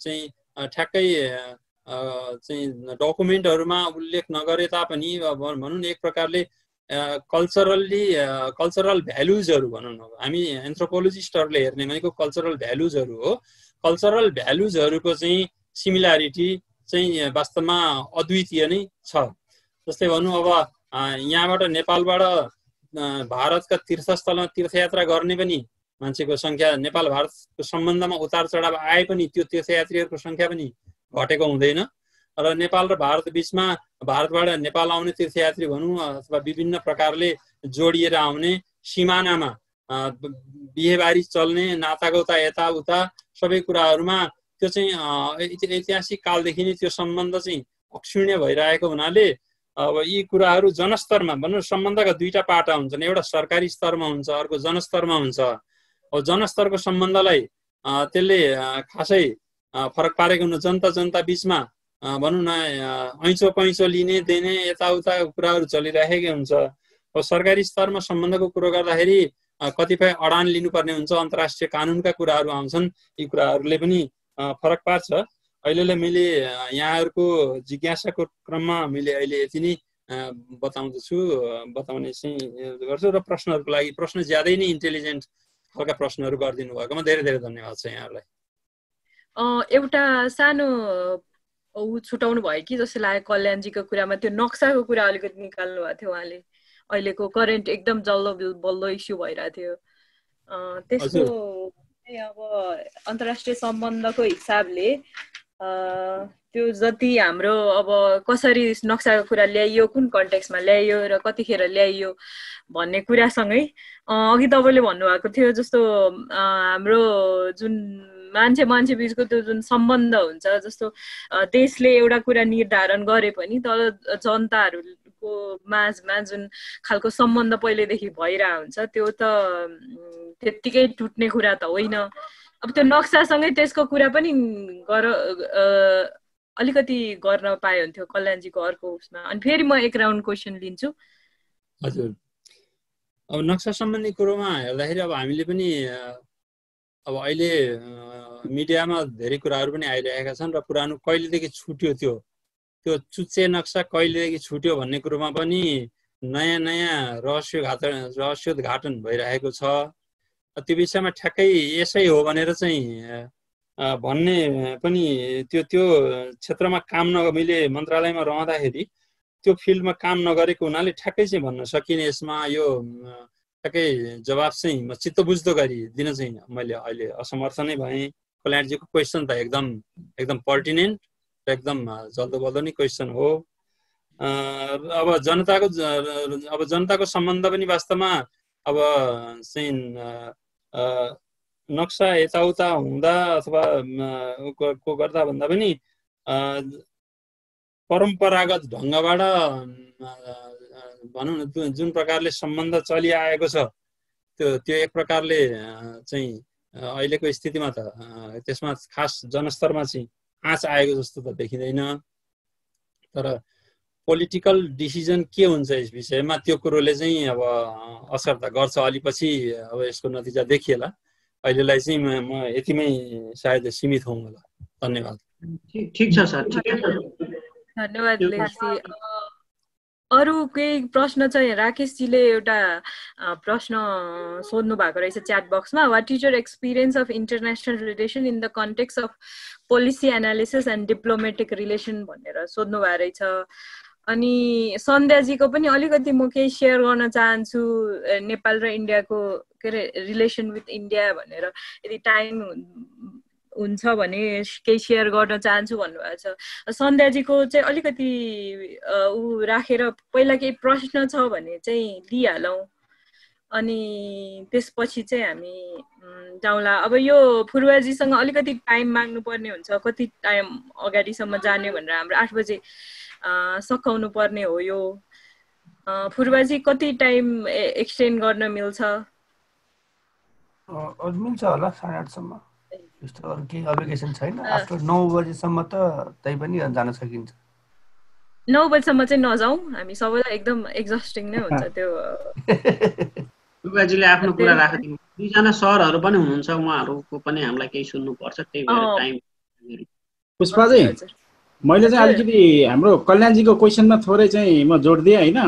B: चाहिँ ठ्याक्कै चाहिँ डकुमेन्टहरूमा उल्लेख नगरे तापनि भनौँ न एक प्रकारले कल्चरल्ली कल्चरल भ्यालुजहरू भनौँ न हामी एन्थ्रोपोलोजिस्टहरूले हेर्ने भनेको कल्चरल भ्यालुजहरू हो। कल्चरल भ्यालुजहरूको चाहिँ सिमिल्यारिटी चाहिँ वास्तवमा अद्वितीय नै छ। जस्तै भनौँ अब यहाँबाट नेपालबाट भारतका तीर्थस्थलमा तीर्थयात्रा गर्ने पनि मान्छेको सङ्ख्या नेपाल भारतको सम्बन्धमा उतार चढाव आए पनि त्यो तीर्थयात्रीहरूको सङ्ख्या पनि घटेको हुँदैन। र नेपाल र भारत बिचमा भारतबाट नेपाल आउने तीर्थयात्री भनौँ अथवा विभिन्न प्रकारले जोडिएर आउने सिमानामा बिहेबारी चल्ने नातागोता यताउता सबै कुराहरूमा त्यो चाहिँ ऐतिहासिक कालदेखि नै त्यो सम्बन्ध चाहिँ अक्षुण्य भइरहेको हुनाले अब यी कुराहरू जनस्तरमा भनौँ सम्बन्धका दुईवटा पाटा हुन्छन्। एउटा सरकारी स्तरमा हुन्छ अर्को जनस्तरमा हुन्छ। अब जनस्तरको सम्बन्धलाई त्यसले खासै फरक पारेको हुनु जनता जनता बिचमा भनौँ न ऐँचो पैँचो लिने दिने यताउता कुराहरू चलिरहेकै हुन्छ। अब सरकारी स्तरमा सम्बन्धको कुरो गर्दाखेरि कतिपय अडान लिनुपर्ने हुन्छ। अन्तर्राष्ट्रिय कानुनका कुराहरू आउँछन्। यी कुराहरूले पनि फरक पार्छ। अहिलेलाई मैले यहाँहरूको जिज्ञासाको क्रममा मैले अहिले यति नै बताउँदछु। बताउने चाहिँ गर्छु र प्रश्नहरूको लागि प्रश्न ज्यादै नै इन्टेलिजेन्ट खालका प्रश्नहरू गरिदिनु भएकोमा धेरै धेरै धन्यवाद छ यहाँहरूलाई।
A: एउटा सानो ऊ छुटाउनु भयो कि जस्तो लाग्यो कल्याणजीको कुरामा त्यो नक्साको कुरा अलिकति निकाल्नु भएको थियो उहाँले। अहिलेको करेन्ट एकदम जल्लो बल्लो इस्यु भइरहेको थियो। त्यसको अब अन्तर्राष्ट्रिय सम्बन्धको हिसाबले त्यो जति हाम्रो अब कसरी नक्साको कुरा ल्याइयो कुन कन्टेक्समा ल्याइयो र कतिखेर ल्याइयो भन्ने कुरासँगै अघि तपाईँले भन्नुभएको थियो जस्तो हाम्रो जुन मान्छे मान्छे बिचको त्यो जुन सम्बन्ध हुन्छ जस्तो देशले एउटा कुरा निर्धारण गरे पनि तर जनताहरूको माझमा जुन खालको सम्बन्ध पहिलेदेखि भइरहेको हुन्छ त्यो त त्यत्तिकै टुट्ने कुरा त होइन। अब त्यो नक्सासँगै त्यसको कुरा पनि गर अलिकति गर्न पाए हुन्थ्यो कल्याणजीको अर्को उसमा। अनि फेरि म एक राउन्ड क्वेसन लिन्छु।
B: हजुर। अब नक्सा सम्बन्धी कुरोमा हेर्दाखेरि अब हामीले पनि अब अहिले मिडियामा धेरै कुराहरू पनि आइरहेका छन् र पुरानो कहिलेदेखि छुट्यो त्यो त्यो चुच्चे नक्सा कहिलेदेखि छुट्यो भन्ने कुरोमा पनि नयाँ नयाँ रहस्य घाट रहस्योद्घाटन भइरहेको छ। त्यो विषयमा ठ्याक्कै यसै हो भनेर चाहिँ भन्ने पनि त्यो त्यो क्षेत्रमा काम न मैले मन्त्रालयमा रहँदाखेरि त्यो फिल्डमा काम नगरेको हुनाले ठ्याक्कै चाहिँ भन्न सकिने यसमा यो ठ्याक्कै जवाब चाहिँ म चित्त बुझ्दो गरी दिन चाहिँ मैले अहिले असमर्थ नै भएँ। कल्याणजीको क्वेसन त एकदम एकदम पर्टिनेन्ट र एकदम जल्दो बल्दो नै क्वेसन हो। अब जनताको अब जनताको सम्बन्ध पनि वास्तवमा अब चाहिँ नक्सा यताउता हुँदा अथवा को गर्दा भन्दा पनि परम्परागत ढङ्गबाट भनौँ न जुन प्रकारले सम्बन्ध चलिआएको छ त्यो त्यो एक प्रकारले चाहिँ अहिलेको स्थितिमा त त्यसमा खास जनस्तरमा चाहिँ आँच आएको जस्तो त देखिँदैन। तर पोलिटिकल डिसिजन के हुन्छ यस विषयमा? त्यो कुरोले चाहिँ अब असर त गर्छ। अलि पछि अब यसको नतिजा देखिएला। अहिलेलाई चाहिँ म यतिमै सायद सीमित हौँ होला। धन्यवाद।
F: ठिक छ सर
A: धन्यवाद अरू केही प्रश्न चाहिँ राकेशजीले एउटा प्रश्न सोध्नु भएको रहेछ च्याट बक्समा। What is your experience of international relation in the context of policy analysis and diplomatic relation भनेर सोध्नु भएको रहेछ। अनि सन्ध्याजीको पनि अलिकति म केही सेयर गर्न चाहन्छु नेपाल र इन्डियाको के अरे रिलेसन विथ इन्डिया भनेर। यदि टाइम हुन्छ भने केही सेयर गर्न चाहन्छु भन्नुभएको छ। सन्ध्याजीको चाहिँ अलिकति ऊ राखेर पहिला केही प्रश्न छ भने चाहिँ लिइहालौँ अनि त्यसपछि चाहिँ हामी जाउँला। अब यो फुर्वाजीसँग अलिकति टाइम माग्नु पर्ने हुन्छ। कति टाइम अगाडिसम्म जाने भनेर हाम्रो आठ बजे सघाउनु पर्ने हो यो। फुर्बाजी कति टाइम एक्सटेन्ड गर्न मिल्छ?
G: मिल्छ होला साढे आठसम्म। त्यस्तो अरू केही अप्लिकेसन छैन। आफ्टर नौ बजीसम्म त त्यही पनि जान सकिन्छ।
A: नौ बजीसम्म चाहिँ नजाउँ। हामी सबैलाई एकदम एक्जस्टिङ नै हुन्छ त्यो।
F: दुर्गाजीले आफ्नो कुरा राखिदिनु दुईजना सरहरू पनि हुनुहुन्छ उहाँहरूको पनि हामीलाई केही सुन्नुपर्छ। त्यही भएर टाइम
H: पुष्पाजी मैले चाहिँ अलिकति हाम्रो कल्याणजीको क्वेसनमा थोरै चाहिँ म जोड दिएँ होइन।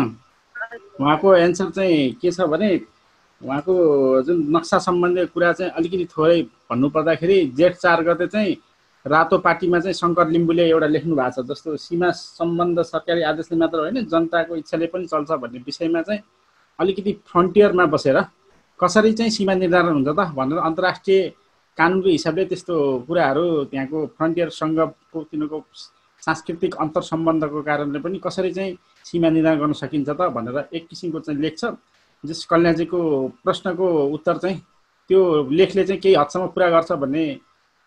H: उहाँको एन्सर चाहिँ के छ भने उहाँको जुन नक्सा सम्बन्धी कुरा चाहिँ अलिकति थोरै भन्नु पर्दाखेरि जेठ चार गते चाहिँ रातो पार्टीमा चाहिँ शङ्कर लिम्बूले एउटा लेख्नु भएको छ जस्तो सीमा सम्बन्ध सरकारी आदेशले मात्र होइन जनताको इच्छाले पनि चल्छ भन्ने विषयमा चाहिँ अलिकति फ्रन्टियरमा बसेर कसरी चाहिँ सीमा निर्धारण हुन्छ त भनेर अन्तर्राष्ट्रिय कानुनको हिसाबले त्यस्तो कुराहरू त्यहाँको फ्रन्टियर सङ्घको तिनीहरूको सांस्कृतिक अन्तर सम्बन्धको कारणले पनि कसरी चाहिँ सीमा निर्धारण गर्न सकिन्छ त भनेर एक किसिमको चाहिँ लेख्छ जस कल्याणजीको प्रश्नको उत्तर चाहिँ त्यो लेखले चाहिँ केही हदसम्म पुरा गर्छ भन्ने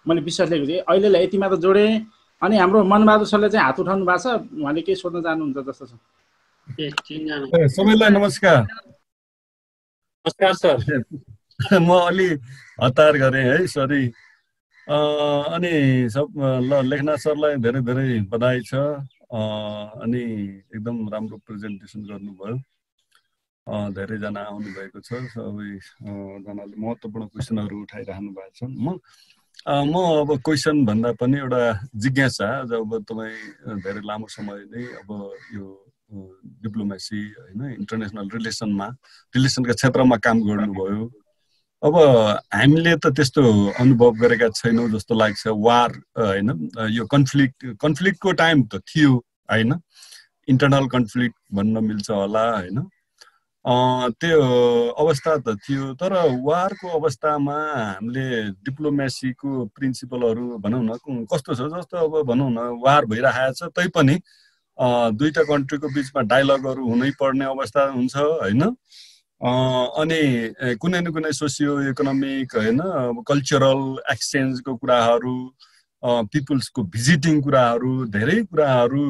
H: मैले विश्वास लिएको थिएँ। अहिलेलाई यति मात्र जोडेँ अनि हाम्रो मनबहादुर सरले चाहिँ हात उठाउनु भएको छ। उहाँले केही सोध्न चाहनुहुन्छ जस्तो
I: छ। सबैलाई नमस्कार।
B: नमस्कार सर।
I: म अलि हतार गरेँ है सरी। अनि सब ल लेखनाथ सरलाई धेरै धेरै बधाई छ। अनि एकदम राम्रो प्रेजेन्टेसन गर्नुभयो। धेरैजना आउनुभएको छ। सबैजनाले महत्त्वपूर्ण क्वेसनहरू उठाइरहनु भएको छ। म म अब क्वेसन भन्दा पनि एउटा जिज्ञासा जब तपाईँ धेरै लामो समय नै अब यो डिप्लोमेसी होइन इन्टरनेसनल रिलेसनमा रिलेसनका क्षेत्रमा काम गर्नुभयो। अब हामीले त त्यस्तो अनुभव गरेका छैनौँ जस्तो लाग्छ। वार होइन यो कन्फ्लिक्ट कन्फ्लिक्टको टाइम त थियो होइन। इन्टरनल कन्फ्लिक्ट भन्न मिल्छ होला होइन। त्यो अवस्था त थियो तर वारको अवस्थामा हामीले डिप्लोमेसीको प्रिन्सिपलहरू भनौँ न कस्तो छ जस्तो अब भनौँ न वार भइरहेको छ तैपनि दुईवटा कन्ट्रीको बिचमा डाइलगहरू हुनै पर्ने अवस्था हुन्छ होइन। अनि कुनै न कुनै सोसियो इकोनोमिक होइन कल्चरल एक्सचेन्जको कुराहरू पिपुल्सको भिजिटिङ कुराहरू धेरै कुराहरू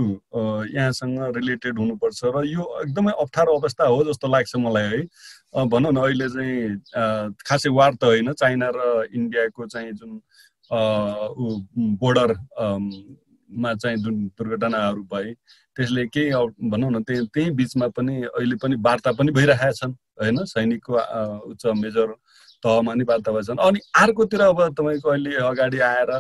I: यहाँसँग रिलेटेड हुनुपर्छ र यो एकदमै अप्ठ्यारो अवस्था हो जस्तो लाग्छ मलाई है। भनौँ न अहिले चाहिँ खासै वार त होइन चाइना र इन्डियाको चाहिँ जुन बोर्डर मा चाहिँ जुन दुर्घटनाहरू भए त्यसले केही भनौँ न त्यही त्यही बिचमा पनि अहिले पनि वार्ता पनि भइरहेका छन् होइन? सैनिकको उच्च मेजर तहमा नि वार्ता भएछन् अनि अर्कोतिर अब तपाईँको अहिले अगाडि आएर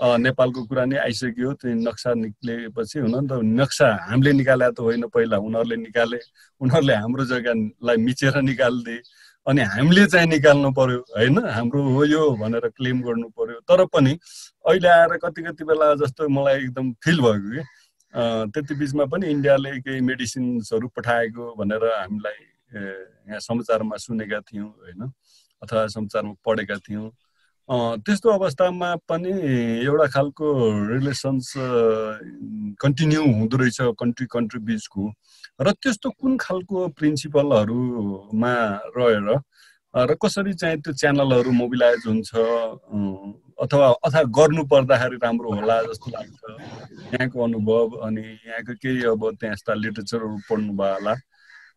I: नेपालको कुरा नै आइसक्यो त्यो नक्सा निक्लेपछि हुन नि त नक्सा हामीले निकाले त होइन पहिला उनीहरूले निकाले उनीहरूले हाम्रो जग्गालाई मिचेर निकालिदिए। अनि हामीले चाहिँ निकाल्नु पर्यो होइन? हाम्रो हो यो भनेर क्लेम गर्नु पर्यो। तर पनि अहिले आएर कति कति बेला जस्तो मलाई एकदम फिल भएको कि त्यति बिचमा पनि इन्डियाले केही मेडिसिन्सहरू पठाएको भनेर हामीलाई यहाँ समाचारमा सुनेका थियौँ होइन? अथवा समाचारमा पढेका थियौँ। त्यस्तो अवस्थामा पनि एउटा खालको रिलेसन्स कन्टिन्यू हुँदो रहेछ कन्ट्री कन्ट्री बिचको। र त्यस्तो कुन खालको प्रिन्सिपलहरूमा रहेर र कसरी चाहिँ त्यो च्यानलहरू मोबिलाइज हुन्छ अथवा अथवा गर्नु पर्दाखेरि राम्रो होला जस्तो लाग्छ? यहाँको अनुभव अनि यहाँको केही अब त्यहाँ यस्ता लिटरेचरहरू पढ्नु भयो होला।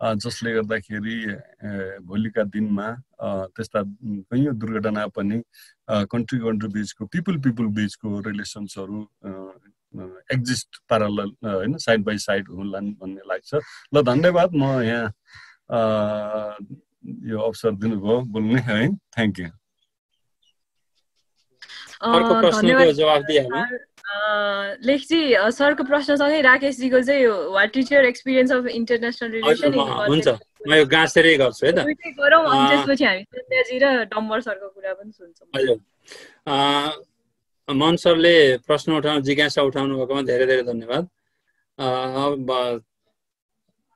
I: जसले गर्दाखेरि भोलिका दिनमा त्यस्ता कैयौँ दुर्घटना पनि कन्ट्री कन्ट्री बिचको पिपुल पिपुल बिचको रिलेसन्सहरू एक्जिस्ट प्यारल होइन साइड बाई साइड हुन्लान् भन्ने लाग्छ। ल धन्यवाद। म यहाँ यो अवसर दिनुभयो बोल्ने है। थ्याङ्क यू
A: लेखजी सरको प्रश्नसँगै राकेशजीको चाहिँ what is your experience of international relation
B: हुन्छ। म यो गाँसेरै गर्छु है त
A: गरौँ अनि त्यसपछि हामी सन्ध्याजी र डम्बर सरको कुरा पनि सुन्छौँ।
B: हजुर। मन सरले प्रश्न उठाउनु जिज्ञासा उठाउनु भएकोमा धेरै धेरै धन्यवाद।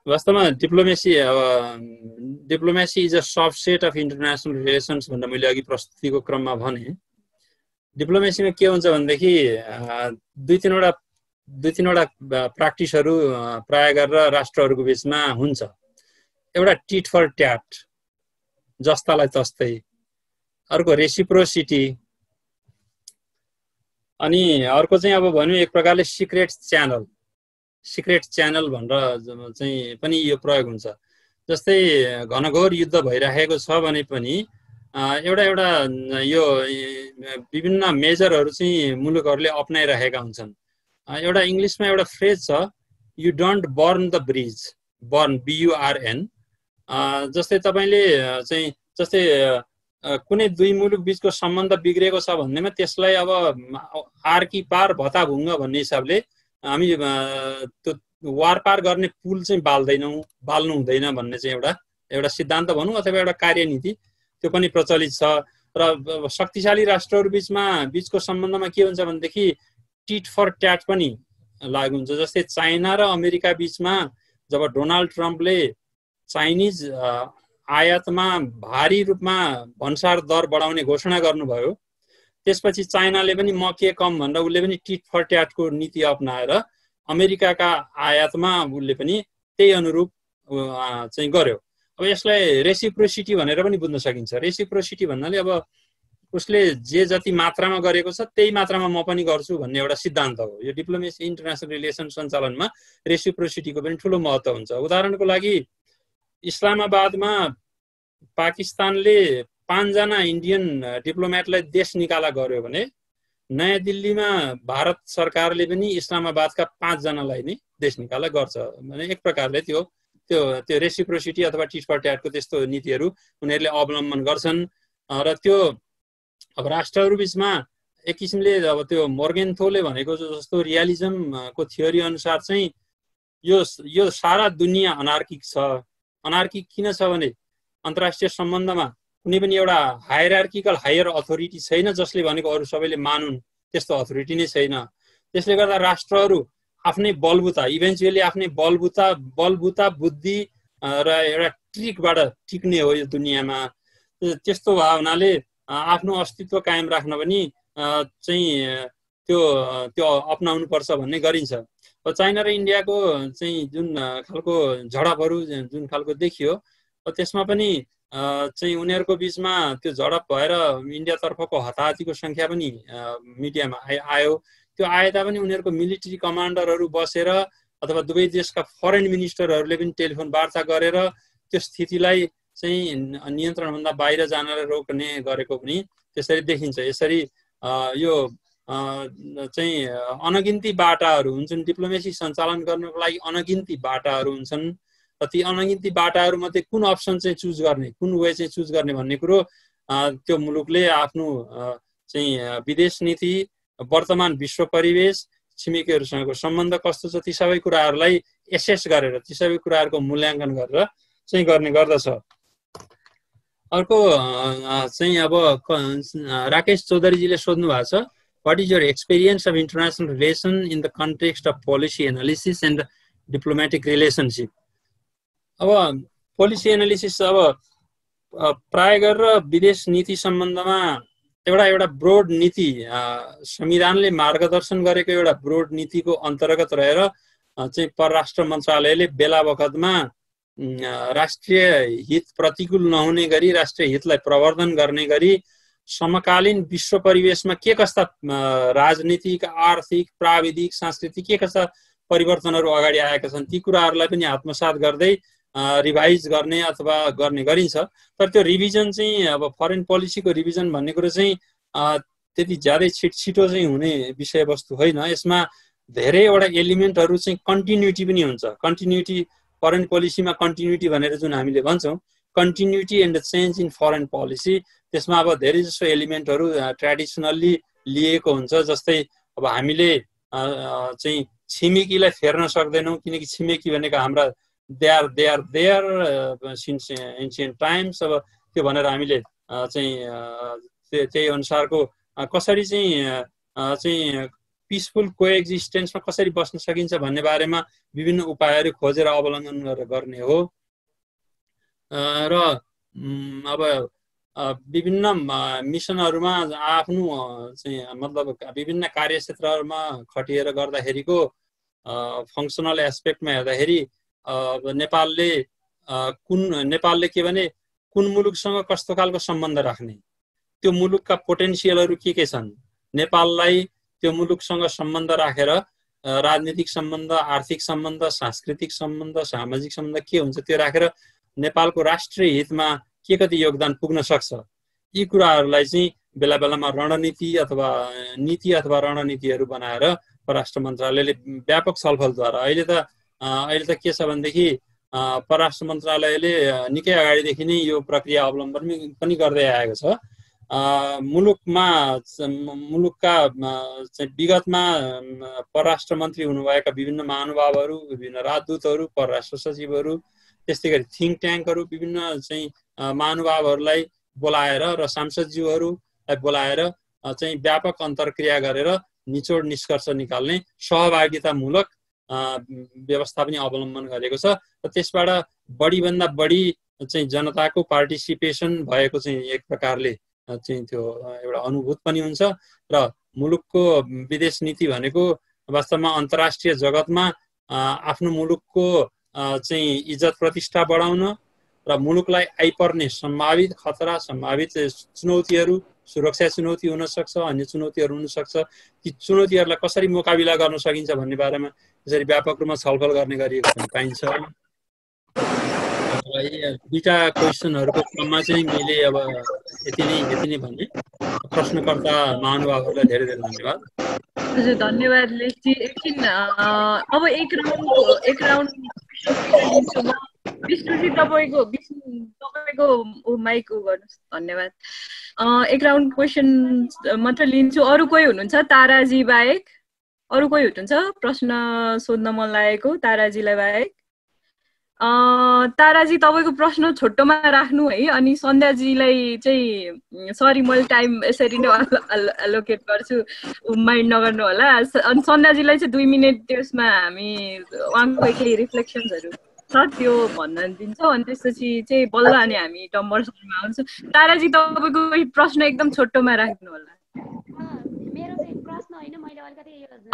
B: वास्तवमा डिप्लोमेसी अब diplomacy is a subset of international relations भनेर मैले अघि प्रस्तुतिको क्रममा भने। डिप्लोमेसीमा के हुन्छ भनेदेखि दुई तिनवटा दुई तिनवटा प्र्याक्टिसहरू प्राय गरेर राष्ट्रहरूको बिचमा हुन्छ। एउटा टिट फर ट्याट जस्तालाई तस्तै। अर्को रेसिप्रोसिटी अनि अर्को चाहिँ अब भन्यो एक प्रकारले सिक्रेट च्यानल सिक्रेट च्यानल भनेर चाहिँ पनि यो प्रयोग हुन्छ। जस्तै घनघोर युद्ध भइराखेको छ भने पनि एउटा एउटा यो विभिन्न मेजरहरू चाहिँ मुलुकहरूले अप्नाइरहेका हुन्छन्। एउटा इङ्ग्लिसमा एउटा फ्रेज छ you don't burn the bridge burn B U R N जस्तै तपाईँले चाहिँ जस्तै कुनै दुई मुलुक बिचको सम्बन्ध बिग्रेको छ भन्नेमा त्यसलाई अब आर्की पार भत्ताभुङ्ग भन्ने हिसाबले हामी त्यो वार पार गर्ने पुल चाहिँ बाल्दैनौँ बाल्नु हुँदैन भन्ने चाहिँ एउटा एउटा सिद्धान्त भनौँ अथवा एउटा कार्यनीति। त्यो पनि प्रचलित छ। र शक्तिशाली राष्ट्रहरू बिचमा बिचको सम्बन्धमा के हुन्छ भनेदेखि टिट फर ट्याट पनि लागु हुन्छ। जस्तै चाइना र अमेरिका बिचमा जब डोनाल्ड ट्रम्पले चाइनिज आयातमा भारी रूपमा भन्सार दर बढाउने घोषणा गर्नुभयो त्यसपछि चाइनाले पनि म के कम भनेर उसले पनि टिट फर ट्याटको नीति अप्नाएर अमेरिकाका आयातमा उसले पनि त्यही अनुरूप चाहिँ गर्यो। अब यसलाई रेसिप्रोसिटी भनेर पनि बुझ्न सकिन्छ। रेसिप्रोसिटी भन्नाले अब उसले जे जति मात्रामा गरेको छ त्यही मात्रामा म पनि गर्छु भन्ने एउटा सिद्धान्त हो। यो डिप्लोमेसी इन्टरनेसनल रिलेसन सञ्चालनमा रेसिप्रोसिटीको पनि ठुलो महत्त्व हुन्छ। उदाहरणको लागि इस्लामाबादमा पाकिस्तानले पाँचजना इन्डियन डिप्लोमेटलाई देश निकाला गर्यो भने नयाँ दिल्लीमा भारत सरकारले पनि इस्लामाबादका पाँचजनालाई नै देश निकाला गर्छ। भने एक प्रकारले त्यो त्यो त्यो रेसिप्रोसिटी अथवा टिट फर ट्याटको त्यस्तो नीतिहरू उनीहरूले अवलम्बन गर्छन्। र त्यो अब राष्ट्रहरू बिचमा एक किसिमले अब त्यो मोर्गेन्थोले भनेको जस्तो रियालिजमको थियोरी अनुसार चाहिँ यो यो सारा दुनियाँ अनार्किक छ। अनार्किक किन छ भने अन्तर्राष्ट्रिय सम्बन्धमा कुनै पनि एउटा हायरार्किकल हायर अथोरिटी छैन जसले भनेको अरू सबैले मानुन् त्यस्तो अथोरिटी नै छैन। त्यसले गर्दा राष्ट्रहरू आफ्नै बलबुता इभेन्चुअली आफ्नै बलबुता बलबुता बुद्धि र एउटा ट्रिकबाट टिक्ने हो यो दुनियाँमा। त्यस्तो भयो हुनाले आफ्नो अस्तित्व कायम राख्न पनि चाहिँ त्यो त्यो अप्नाउनुपर्छ भन्ने गरिन्छ। चाइना र इन्डियाको चाहिँ जुन खालको झडपहरू जुन खालको देखियो त्यसमा पनि चाहिँ उनीहरूको बिचमा त्यो झडप भएर इन्डियातर्फको हताहतीको सङ्ख्या पनि मिडियामा आयो। त्यो आए तापनि उनीहरूको मिलिट्री कमान्डरहरू बसेर अथवा दुवै देशका फरेन मिनिस्टरहरूले पनि टेलिफोन वार्ता गरेर त्यो स्थितिलाई चाहिँ नियन्त्रणभन्दा बाहिर जान रोक्ने गरेको पनि त्यसरी देखिन्छ। यसरी यो चाहिँ अनगिन्ती बाटाहरू हुन्छन्। डिप्लोमेसी सञ्चालन गर्नको लागि अनगिन्ती बाटाहरू हुन्छन्। र ती अनगिन्ती बाटाहरूमध्ये कुन अप्सन चाहिँ चुज गर्ने कुन वे चाहिँ चुज गर्ने भन्ने कुरो त्यो मुलुकले आफ्नो चाहिँ विदेश नीति वर्तमान विश्व परिवेश छिमेकीहरूसँगको सम्बन्ध कस्तो छ ती सबै कुराहरूलाई एसेस गरेर ती सबै कुराहरूको मूल्याङ्कन गरेर चाहिँ गर्ने गर्दछ। अर्को चाहिँ अब राकेश चौधरीजीले सोध्नु भएको छ what is your experience of international relation in the context of policy analysis and diplomatic relationship अब पोलिसी एनालिसिस अब प्राय गरेर विदेश नीति सम्बन्धमा एउटा एउटा ब्रोड नीति संविधानले मार्गदर्शन गरेको एउटा ब्रोड नीतिको अन्तर्गत रहेर चाहिँ परराष्ट्र मन्त्रालयले बेला बखतमा राष्ट्रिय हित प्रतिकूल नहुने गरी राष्ट्रिय हितलाई प्रवर्धन गर्ने गरी समकालीन विश्व परिवेशमा के कस्ता राजनीतिक आर्थिक प्राविधिक सांस्कृतिक के कस्ता परिवर्तनहरू अगाडि आएका छन् ती कुराहरूलाई पनि आत्मसात गर्दै रिभाइज गर्ने अथवा गर्ने गरिन्छ। तर त्यो रिभिजन चाहिँ अब फरेन पोलिसीको रिभिजन भन्ने कुरो चाहिँ त्यति ज्यादै छिट छिटो चाहिँ हुने विषयवस्तु होइन। यसमा धेरैवटा एलिमेन्टहरू चाहिँ कन्टिन्युटी पनि हुन्छ। कन्टिन्युटी फरेन पोलिसीमा कन्टिन्युटी भनेर जुन हामीले भन्छौँ continuity and the change in foreign policy त्यसमा अब धेरै जसो एलिमेन्टहरू ट्रेडिसनल्ली लिएको हुन्छ। जस्तै अब हामीले चाहिँ छिमेकीलाई फेर्न सक्दैनौँ किनकि छिमेकी भनेको हाम्रा they are they are there since ancient times अब त्यो भनेर हामीले चाहिँ त्यही अनुसारको कसरी चाहिँ चाहिँ पिसफुल को एक्जिस्टेन्समा कसरी बस्न सकिन्छ भन्ने बारेमा विभिन्न उपायहरू खोजेर अवलम्बन गरेर गर्ने हो। र अब विभिन्न मिसनहरूमा आफ्नो चाहिँ मतलब विभिन्न कार्यक्षेत्रहरूमा खटिएर गर्दाखेरिको फङ्सनल एस्पेक्टमा हेर्दाखेरि नेपालले कुन नेपालले के भने कुन मुलुकसँग कस्तो खालको सम्बन्ध राख्ने? त्यो मुलुकका पोटेन्सियलहरू के के छन्? नेपाललाई त्यो मुलुकसँग सम्बन्ध राखेर राजनीतिक सम्बन्ध आर्थिक सम्बन्ध सांस्कृतिक सम्बन्ध सामाजिक सम्बन्ध के हुन्छ त्यो राखेर नेपालको राष्ट्रिय हितमा के कति योगदान पुग्न सक्छ? यी कुराहरूलाई चाहिँ बेला बेलामा रणनीति अथवा नीति अथवा रणनीतिहरू बनाएर परराष्ट्र मन्त्रालयले व्यापक छलफलद्वारा अहिले त अहिले त के छ भनेदेखि परराष्ट्र मन्त्रालयले निकै अगाडिदेखि नै यो प्रक्रिया अवलम्बन पनि गर्दै आएको छ मुलुकमा मुलुकका विगतमा परराष्ट्र मन्त्री हुनुभएका विभिन्न महानुभावहरू विभिन्न राजदूतहरू परराष्ट्र सचिवहरू त्यस्तै गरी थिङ्क ट्याङ्कहरू विभिन्न चाहिँ महानुभावहरूलाई बोलाएर र सांसदज्यूहरूलाई बोलाएर चाहिँ व्यापक अन्तर्क्रिया गरेर निचोड निष्कर्ष निकाल्ने सहभागितामूलक व्यवस्था पनि अवलम्बन गरेको छ र त्यसबाट बढीभन्दा बढी चाहिँ जनताको पार्टिसिपेसन भएको चाहिँ एक प्रकारले चाहिँ त्यो एउटा अनुभूत पनि हुन्छ र मुलुकको विदेश नीति भनेको वास्तवमा अन्तर्राष्ट्रिय जगतमा आफ्नो मुलुकको चाहिँ इज्जत प्रतिष्ठा बढाउन र मुलुकलाई आइपर्ने सम्भावित खतरा सम्भावित चुनौतीहरू सुरक्षा चुनौती हुनसक्छ अन्य चुनौतीहरू हुनसक्छ ती चुनौतीहरूलाई कसरी मुकाबिला गर्न सकिन्छ भन्ने बारेमा यसरी व्यापक रूपमा छलफल गर्ने गरिएको पाइन्छ। दुईवटा क्वेसनहरूको क्रममा चाहिँ मैले अब यति नै यति नै भने प्रश्नकर्ता महानुभावहरूलाई धेरै धेरै धन्यवाद।
A: हजुर धन्यवाद लेखजी एकछिन अब एक राउन्ड एक राउन्ड विष्णुजी तपाईँको विष्णु तपाईँ तपाईँको माइक गर्नुहोस्। धन्यवाद। एक राउन्ड क्वेसन मात्र लिन्छु। अरू कोही हुनुहुन्छ? ताराजी बाहेक। अरू कोही हुनुहुन्छ? प्रश्न सोध्न मन लागेको ताराजीलाई बाहेक। ताराजी तपाईँको प्रश्न छोटोमा राख्नु है अनि सन्ध्याजीलाई चाहिँ सरी मैले टाइम यसरी नै एलोकेट गर्छु। माइन्ड नगर्नु होला अनि सन्ध्याजीलाई चाहिँ दुई मिनट त्यसमा हामी उहाँको केही रिफ्लेक्सन्सहरू छ त्यो भन्न दिन्छौँ अनि त्यसपछि चाहिँ बल्ल अनि हामी डम्बरसम्म आउँछौँ ताराजी तपाईँको प्रश्न एकदम छोटोमा राख्नु होला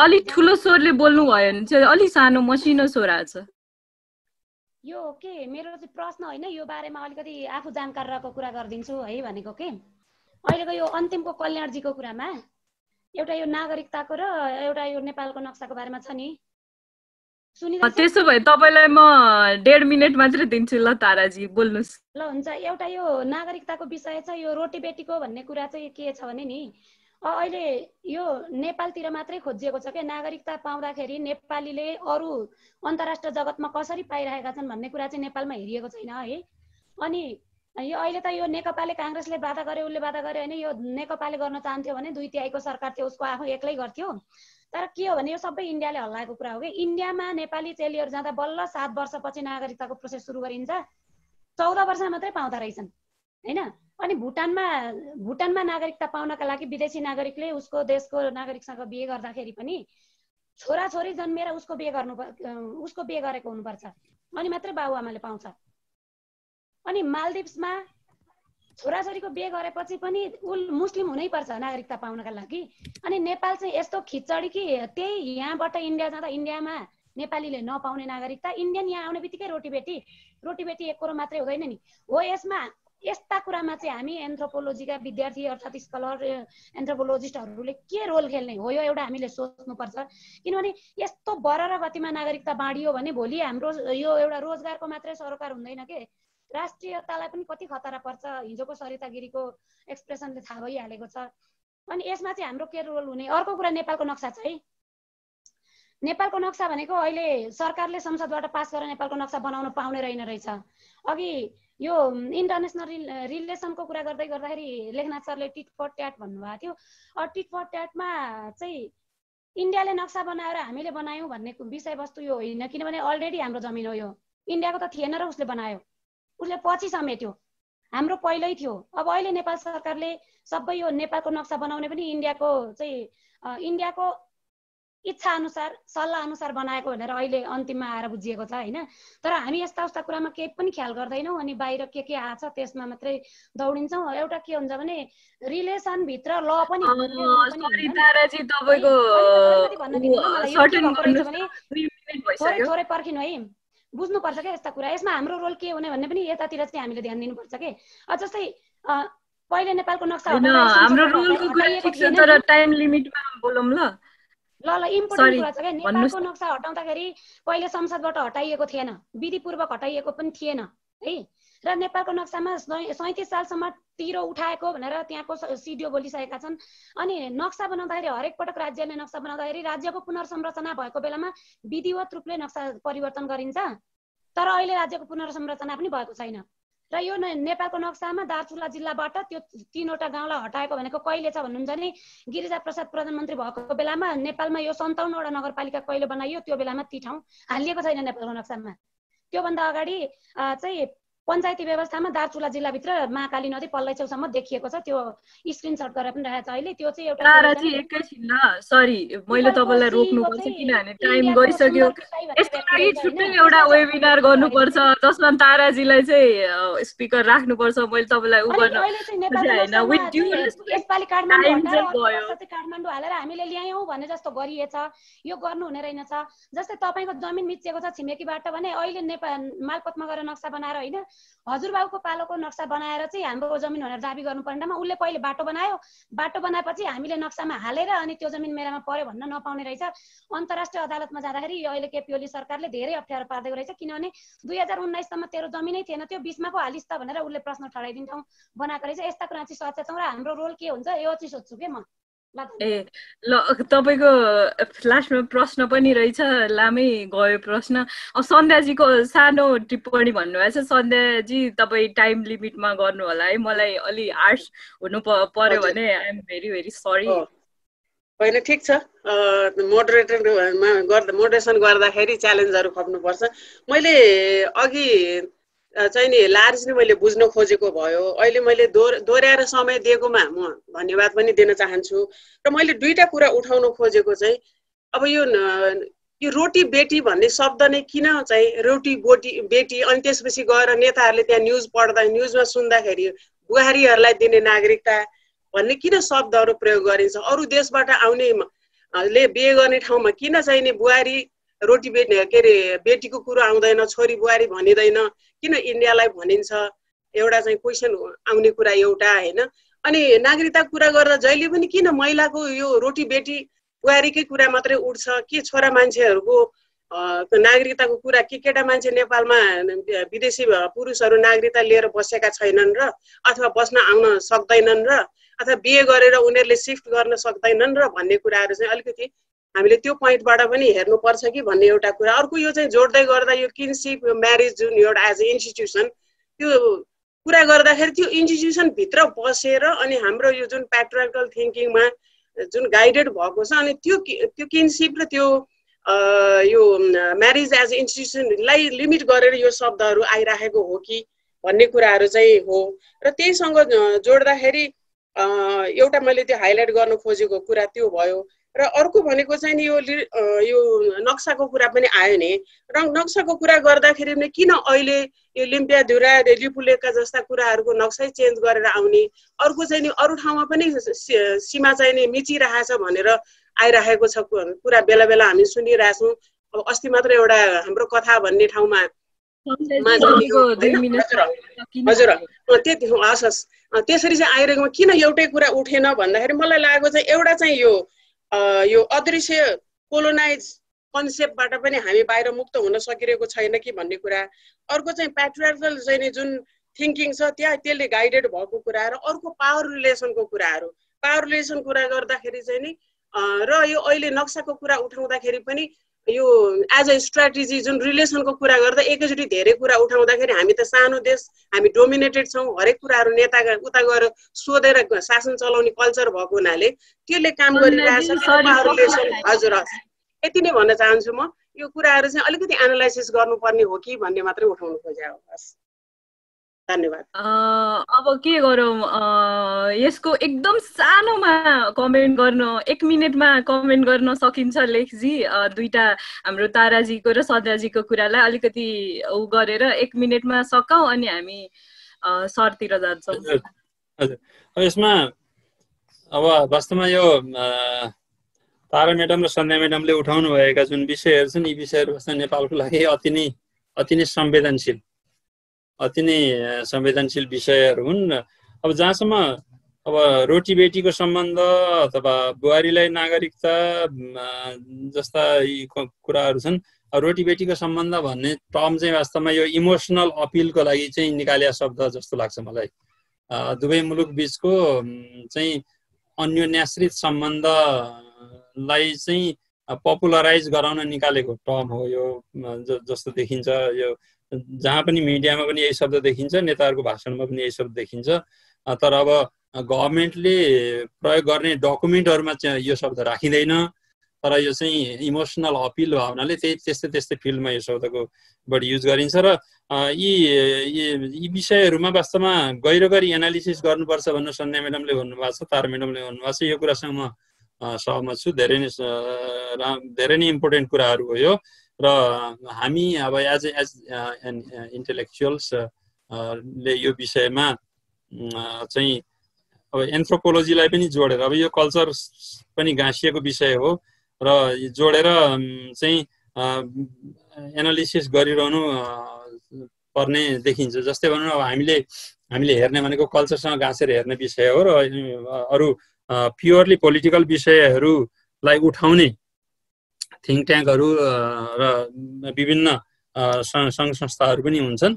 A: अलिक ठुलो स्वरले बोल्नु भयो भने चाहिँ अलिक सानो मसिनो स्वर आएको छ
J: यो के? मेरो चाहिँ प्रश्न होइन यो बारेमा अलिकति आफू जानकार रहेको कुरा गरिदिन्छु है भनेको के? अहिलेको यो अन्तिमको कल्याणजीको कुरामा एउटा यो नागरिकताको र एउटा यो नेपालको नक्साको बारेमा छ नि।
A: त्यसो भए तपाईँलाई म डेढ मिनट मात्रै दिन्छु ल ताराजी बोल्नुहोस्।
J: ल हुन्छ। एउटा यो नागरिकताको विषय छ यो रोटी बेटीको भन्ने कुरा चाहिँ के छ भने नि अहिले यो नेपालतिर मात्रै खोजिएको छ क्या। नागरिकता पाउँदाखेरि नेपालीले अरू अन्तर्राष्ट्रिय जगतमा कसरी पाइरहेका छन् भन्ने कुरा चाहिँ नेपालमा हेरिएको छैन है। अनि यो अहिले त यो नेकपाले काङ्ग्रेसले बाधा गर्यो उसले बाधा गर्यो भने यो नेकपाले गर्न चाहन्थ्यो भने दुई तिहाईको सरकार थियो उसको आफू एक्लै गर्थ्यो। तर के हो भने यो सबै इन्डियाले हल्लाएको कुरा हो कि? इन्डियामा नेपाली चेलीहरू जाँदा बल्ल सात वर्षपछि नागरिकताको प्रोसेस सुरु गरिन्छ। चौध वर्षमा मात्रै पाउँदो रहेछन् होइन? अनि भुटानमा भुटानमा नागरिकता पाउनका लागि विदेशी नागरिकले उसको देशको नागरिकसँग बिहे गर्दाखेरि पनि छोराछोरी जन्मेर उसको बिहे गर्नु उसको बिहे गरेको हुनुपर्छ। अनि मात्रै बाबुआमाले पाउँछ। अनि मालदिप्समा छोराछोरीको बिहे गरेपछि पनि उल मुस्लिम हुनैपर्छ नागरिकता पाउनका लागि। अनि नेपाल चाहिँ यस्तो खिचडी कि त्यही यहाँबाट इन्डिया जाँदा इन्डियामा नेपालीले नपाउने नागरिकता इन्डियन यहाँ आउने बित्तिकै रोटीबेटी रोटीबेटी एक कुरो मात्रै हुँदैन नि। हो यसमा यस्ता कुरामा चाहिँ हामी एन्थ्रोपोलोजीका विद्यार्थी अर्थात् स्कलर एन्थ्रोपोलोजिस्टहरूले के रोल खेल्ने? हो यो एउटा हामीले सोच्नुपर्छ। किनभने यस्तो बर गतिमा नागरिकता बाँडियो भने भोलि हाम्रो यो एउटा रोजगारको मात्रै सरोकार हुँदैन के? राष्ट्रियतालाई पनि कति खतरा पर्छ? हिजोको सरितागिरीको एक्सप्रेसनले थाहा भइहालेको छ। अनि यसमा चाहिँ हाम्रो के रोल हुने? अर्को कुरा नेपालको नक्सा छ है नेपालको नक्सा भनेको अहिले सरकारले संसदबाट पास गरेर नेपालको नक्सा बनाउन पाउने रहेन रहेछ। अघि यो इन्टरनेसनल रिलेसनको कुरा गर्दै गर्दाखेरि लेखनाथ सरले टिट फर ट्याट भन्नुभएको थियो। टिट फर ट्याटमा चाहिँ इन्डियाले नक्सा बनाएर हामीले बनायौँ भन्ने विषयवस्तु यो होइन। किनभने अलरेडी हाम्रो जमिन हो यो। इन्डियाको त थिएन र उसले बनायो। उसले पछि समेट्यो हाम्रो पहिल्यै थियो अब अहिले नेपाल सरकारले सबै यो नेपालको नक्सा बनाउने पनि इन्डियाको चाहिँ इन्डियाको इच्छा अनुसार सल्लाह अनुसार बनाएको भनेर अहिले अन्तिममा आएर बुझिएको छ होइन तर हामी यस्ता उस्ता कुरामा केही पनि ख्याल गर्दैनौँ अनि बाहिर के के आछ त्यसमा मात्रै दौडिन्छौँ एउटा के हुन्छ भने रिलेसनभित्र ल पनि थोरै थोरै पर्खिनु है बुझ्नुपर्छ क्या यस्ता कुरा। यसमा हाम्रो रोल के हुने भन्ने पनि यतातिर चाहिँ हामीले ध्यान दिनुपर्छ कि। जस्तै पहिले नेपालको नक्सा
A: हाम्रो रोलको कुरा ठिक छ तर टाइम लिमिटमा बोलौँ ल।
J: ल ल इम्पोर्टेन्ट कुरा छ क्या। नेपालको नक्सा हटाउँदाखेरि पहिले संसदबाट हटाइएको थिएन। विधिपूर्वक हटाइएको पनि थिएन है। र नेपालको नक्सामा सैतिस सालसम्म तिरो उठाएको भनेर त्यहाँको सिडिओ बोलिसकेका छन्। अनि नक्सा बनाउँदाखेरि हरेक पटक राज्यले नक्सा बनाउँदाखेरि राज्यको पुनर्संरचना भएको बेलामा विधिवत रूपले नक्सा परिवर्तन गरिन्छ। तर अहिले राज्यको पुनर्संरचना पनि भएको छैन। र यो नेपालको नक्सामा दार्चुला जिल्लाबाट त्यो तिनवटा गाउँलाई हटाएको भनेको कहिले छ भन्नुहुन्छ भने गिरिजा प्रसाद प्रधानमन्त्री भएको बेलामा नेपालमा यो सन्ताउन्नवटा नगरपालिका कहिले बनाइयो त्यो बेलामा ती ठाउँ हालिएको छैन नेपालको नक्सामा। त्योभन्दा अगाडि चाहिँ पञ्चायती व्यवस्थामा दार्चुला जिल्लाभित्र महाकाली नदी पल्लै छेउसम्म देखिएको छ। त्यो स्क्रिनसट गरेर पनि राखेको छ अहिले। त्यो चाहिँ
A: एउटा एकैछिन ल सरी मैले तपाईँलाई रोक्नुपर्छ किनभने टाइम गइसक्यो यसको लागि छुट्टै एउटा वेबिनार गर्नुपर्छ जसमा ताराजीलाई चाहिँ स्पिकर राख्नुपर्छ। मैले तपाईँलाई उ गर्न
J: यसपालि काठमाडौँ हालेर हामीले ल्यायौँ भने जस्तो गरिएछ। यो गर्नु हुने रहेनछ। जस्तै तपाईँको जमिन मिचिएको छ छिमेकीबाट भने अहिले नेपाल मालपतमा गएर नक्सा बनाएर होइन हजुरबाबुको पालोको नक्सा बनाएर चाहिँ हाम्रो जमिन भनेर दाबी गर्नु पर्नेमा उसले पहिले बाटो बनायो। बाटो बनाएपछि हामीले नक्सामा हालेर अनि त्यो जमिन मेरामा पर्यो भन्न नपाउने रहेछ। अन्तर्राष्ट्रिय अदालतमा जाँदाखेरि यो अहिले केपी ओली सरकारले धेरै अप्ठ्यारो पारिदिएको रहेछ किनभने दुई हजार उन्नाइससम्म तेरो जमिनै थिएन त्यो बिचमा पो हालिस् त भनेर उसले प्रश्न ठडाइदिन्छौँ बनाएको रहेछ। यस्ता कुरा चाहिँ सचेतौँ र हाम्रो रोल के हुन्छ? यो चाहिँ सोध्छु कि म?
A: ए ल तपाईँको लास्टमा प्रश्न पनि रहेछ लामै गयो प्रश्न। अब सन्ध्याजीको सानो टिप्पणी भन्नुभएको छ सन्ध्याजी तपाईँ टाइम लिमिटमा गर्नु होला है मलाई अलि आर्ट्स हुनु पर्यो भने आइएम भेरी भेरी सरी
C: होइन ठिक छ। मोडरेटरमा गर्दा मोडरेसन गर्दाखेरि च्यालेन्जहरू खप्नुपर्छ। मैले अघि चाहिँ नि लार्ज मैले बुझ्न खोजेको भयो। अहिले मैले दोहोर दोहोऱ्याएर समय दिएकोमा म धन्यवाद पनि दिन चाहन्छु। र मैले दुईवटा कुरा उठाउन खोजेको चाहिँ अब यो यो रोटी बेटी भन्ने शब्द नै किन चाहिँ रोटी बोटी बेटी अनि त्यसपछि गएर नेताहरूले त्यहाँ न्युज पढ्दा न्युजमा सुन्दाखेरि बुहारीहरूलाई दिने नागरिकता भन्ने किन शब्दहरू प्रयोग गरिन्छ? अरू देशबाट आउने ले बिहे गर्ने ठाउँमा किन चाहिने बुहारी रोटी बेटी के अरे बेटीको कुरो आउँदैन छोरी बुहारी भनिँदैन। किन इन्डियालाई भनिन्छ? एउटा चाहिँ क्वेसन आउने कुरा एउटा होइन? अनि नागरिकताको कुरा गर्दा जहिले पनि किन महिलाको यो रोटी बेटी बुहारीकै कुरा मात्रै उठ्छ? के छोरा मान्छेहरूको नागरिकताको कुरा के केटा मान्छे नेपालमा विदेशी पुरुषहरू नागरिकता लिएर बसेका छैनन् र अथवा बस्न आउन सक्दैनन् र अथवा बिहे गरेर उनीहरूले सिफ्ट गर्न सक्दैनन् र भन्ने कुराहरू चाहिँ अलिकति हामीले त्यो पोइन्टबाट पनि हेर्नुपर्छ कि भन्ने एउटा कुरा। अर्को यो चाहिँ जोड्दै गर्दा यो किनसिप म्यारिज जुन एउटा एज ए इन्स्टिट्युसन त्यो कुरा गर्दाखेरि त्यो इन्स्टिट्युसनभित्र बसेर अनि हाम्रो यो जुन प्याट्रिकल थिङ्किङमा जुन गाइडेड भएको छ अनि त्यो त्यो किनसिप र त्यो यो म्यारिज एज इन्स्टिट्युसनलाई लिमिट गरेर यो शब्दहरू आइराखेको हो कि भन्ने कुराहरू चाहिँ हो। र त्यहीसँग जोड्दाखेरि एउटा मैले त्यो हाइलाइट गर्न खोजेको कुरा त्यो भयो। र अर्को भनेको चाहिँ नि यो यो नक्साको कुरा पनि आयो नि। र नक्साको कुरा गर्दाखेरि पनि किन अहिले यो लिम्पियाधुरा लिपुलेका जस्ता कुराहरूको नक्सै चेन्ज गरेर आउने? अर्को चाहिँ नि अरू ठाउँमा पनि सीमा चाहिँ नि मिचिरहेछ भनेर आइरहेको छ कुरा बेला बेला हामी सुनिरहेछौँ। अब अस्ति मात्र एउटा हाम्रो कथा भन्ने ठाउँमा हजुर त्यति हस् हस्। त्यसरी चाहिँ आइरहेकोमा किन एउटै कुरा उठेन भन्दाखेरि मलाई लागेको चाहिँ एउटा चाहिँ यो यो अदृश्य कोलोनाइज कन्सेप्टबाट पनि हामी बाहिर मुक्त हुन सकिरहेको छैन कि भन्ने कुरा। अर्को चाहिँ प्याट्रियार्कल चाहिँ जुन थिङ्किङ छ त्यहाँ त्यसले गाइडेड भएको कुरा र अर्को पावर रिलेसनको कुराहरू। पावर रिलेसन कुरा गर्दाखेरि चाहिँ नि र यो अहिले नक्साको कुरा उठाउँदाखेरि पनि यो एज अ स्ट्राटेजी जुन रिलेसनको कुरा गर्दा एकैचोटि धेरै कुरा उठाउँदाखेरि हामी त सानो देश हामी डोमिनेटेड छौँ हरेक कुराहरू नेता उता गएर सोधेर शासन चलाउने कल्चर भएको हुनाले त्यसले काम गरिरहेछ। हजुर यति नै भन्न चाहन्छु म। यो कुराहरू चाहिँ अलिकति एनालाइसिस गर्नुपर्ने हो कि भन्ने मात्रै उठाउनु खोजे हो। हस्। धन्यवाद।
A: अब के गरौँ? यसको एकदम सानोमा कमेन्ट गर्न एक मिनटमा कमेन्ट गर्न सकिन्छ लेखजी। दुईटा हाम्रो ताराजीको र सदाजीको कुरालाई अलिकति उ गरेर एक मिनटमा सकाउँ अनि हामी सरतिर जान्छौँ।
B: हजुर यसमा अब वास्तवमा यो तारा म्याडम र सन्ध्या म्याडमले उठाउनु भएका जुन विषयहरू छन् यी विषयहरू नेपालको लागि अति नै अति नै संवेदनशील। अति नै संवेदनशील विषयहरू हुन्। अब जहाँसम्म अब रोटी बेटीको सम्बन्ध अथवा बुहारीलाई नागरिकता जस्ता यी कुराहरू छन् रोटी बेटीको सम्बन्ध भन्ने टर्म चाहिँ वास्तवमा यो इमोसनल अपिलको लागि चाहिँ निकालिया शब्द जस्तो लाग्छ मलाई। दुवै मुलुक बिचको चाहिँ अन्योन्याश्रित सम्बन्धलाई चाहिँ पपुलराइज गराउन निकालेको टर्म हो यो जस्तो देखिन्छ यो जहाँ पनि मिडियामा पनि यही शब्द देखिन्छ नेताहरूको भाषणमा पनि यही शब्द देखिन्छ। तर अब गभर्मेन्टले प्रयोग गर्ने डकुमेन्टहरूमा चाहिँ यो शब्द राखिँदैन। तर यो चाहिँ इमोसनल अपिल भावनाले त्यही त्यस्तै त्यस्तै फिल्डमा यो शब्दको बढी युज गरिन्छ र यी यी विषयहरूमा वास्तवमा गहिरो गरी एनालिसिस गर्नुपर्छ भन्नु सन्ध्या म्याडमले भन्नुभएको छ तारा म्याडमले भन्नुभएको छ। यो कुरासँग म सहमत छु। धेरै नै धेरै नै इम्पोर्टेन्ट कुराहरू हो यो। र हामी अब एज एज इन्टेलेक्चुअल्स ले यो विषयमा चाहिँ अब एन्थ्रोपोलोजीलाई पनि जोडेर अब यो कल्चर पनि गाँसिएको विषय हो र जोडेर चाहिँ एनालिसिस गरिरहनु पर्ने देखिन्छ। जस्तै भनौँ अब हामीले हामीले हेर्ने भनेको कल्चरसँग गाँसेर हेर्ने विषय हो र अरू प्योरली पोलिटिकल विषयहरूलाई उठाउने थिङ्क ट्याङ्कहरू र विभिन्न सङ्घ संस्थाहरू पनि हुन्छन्।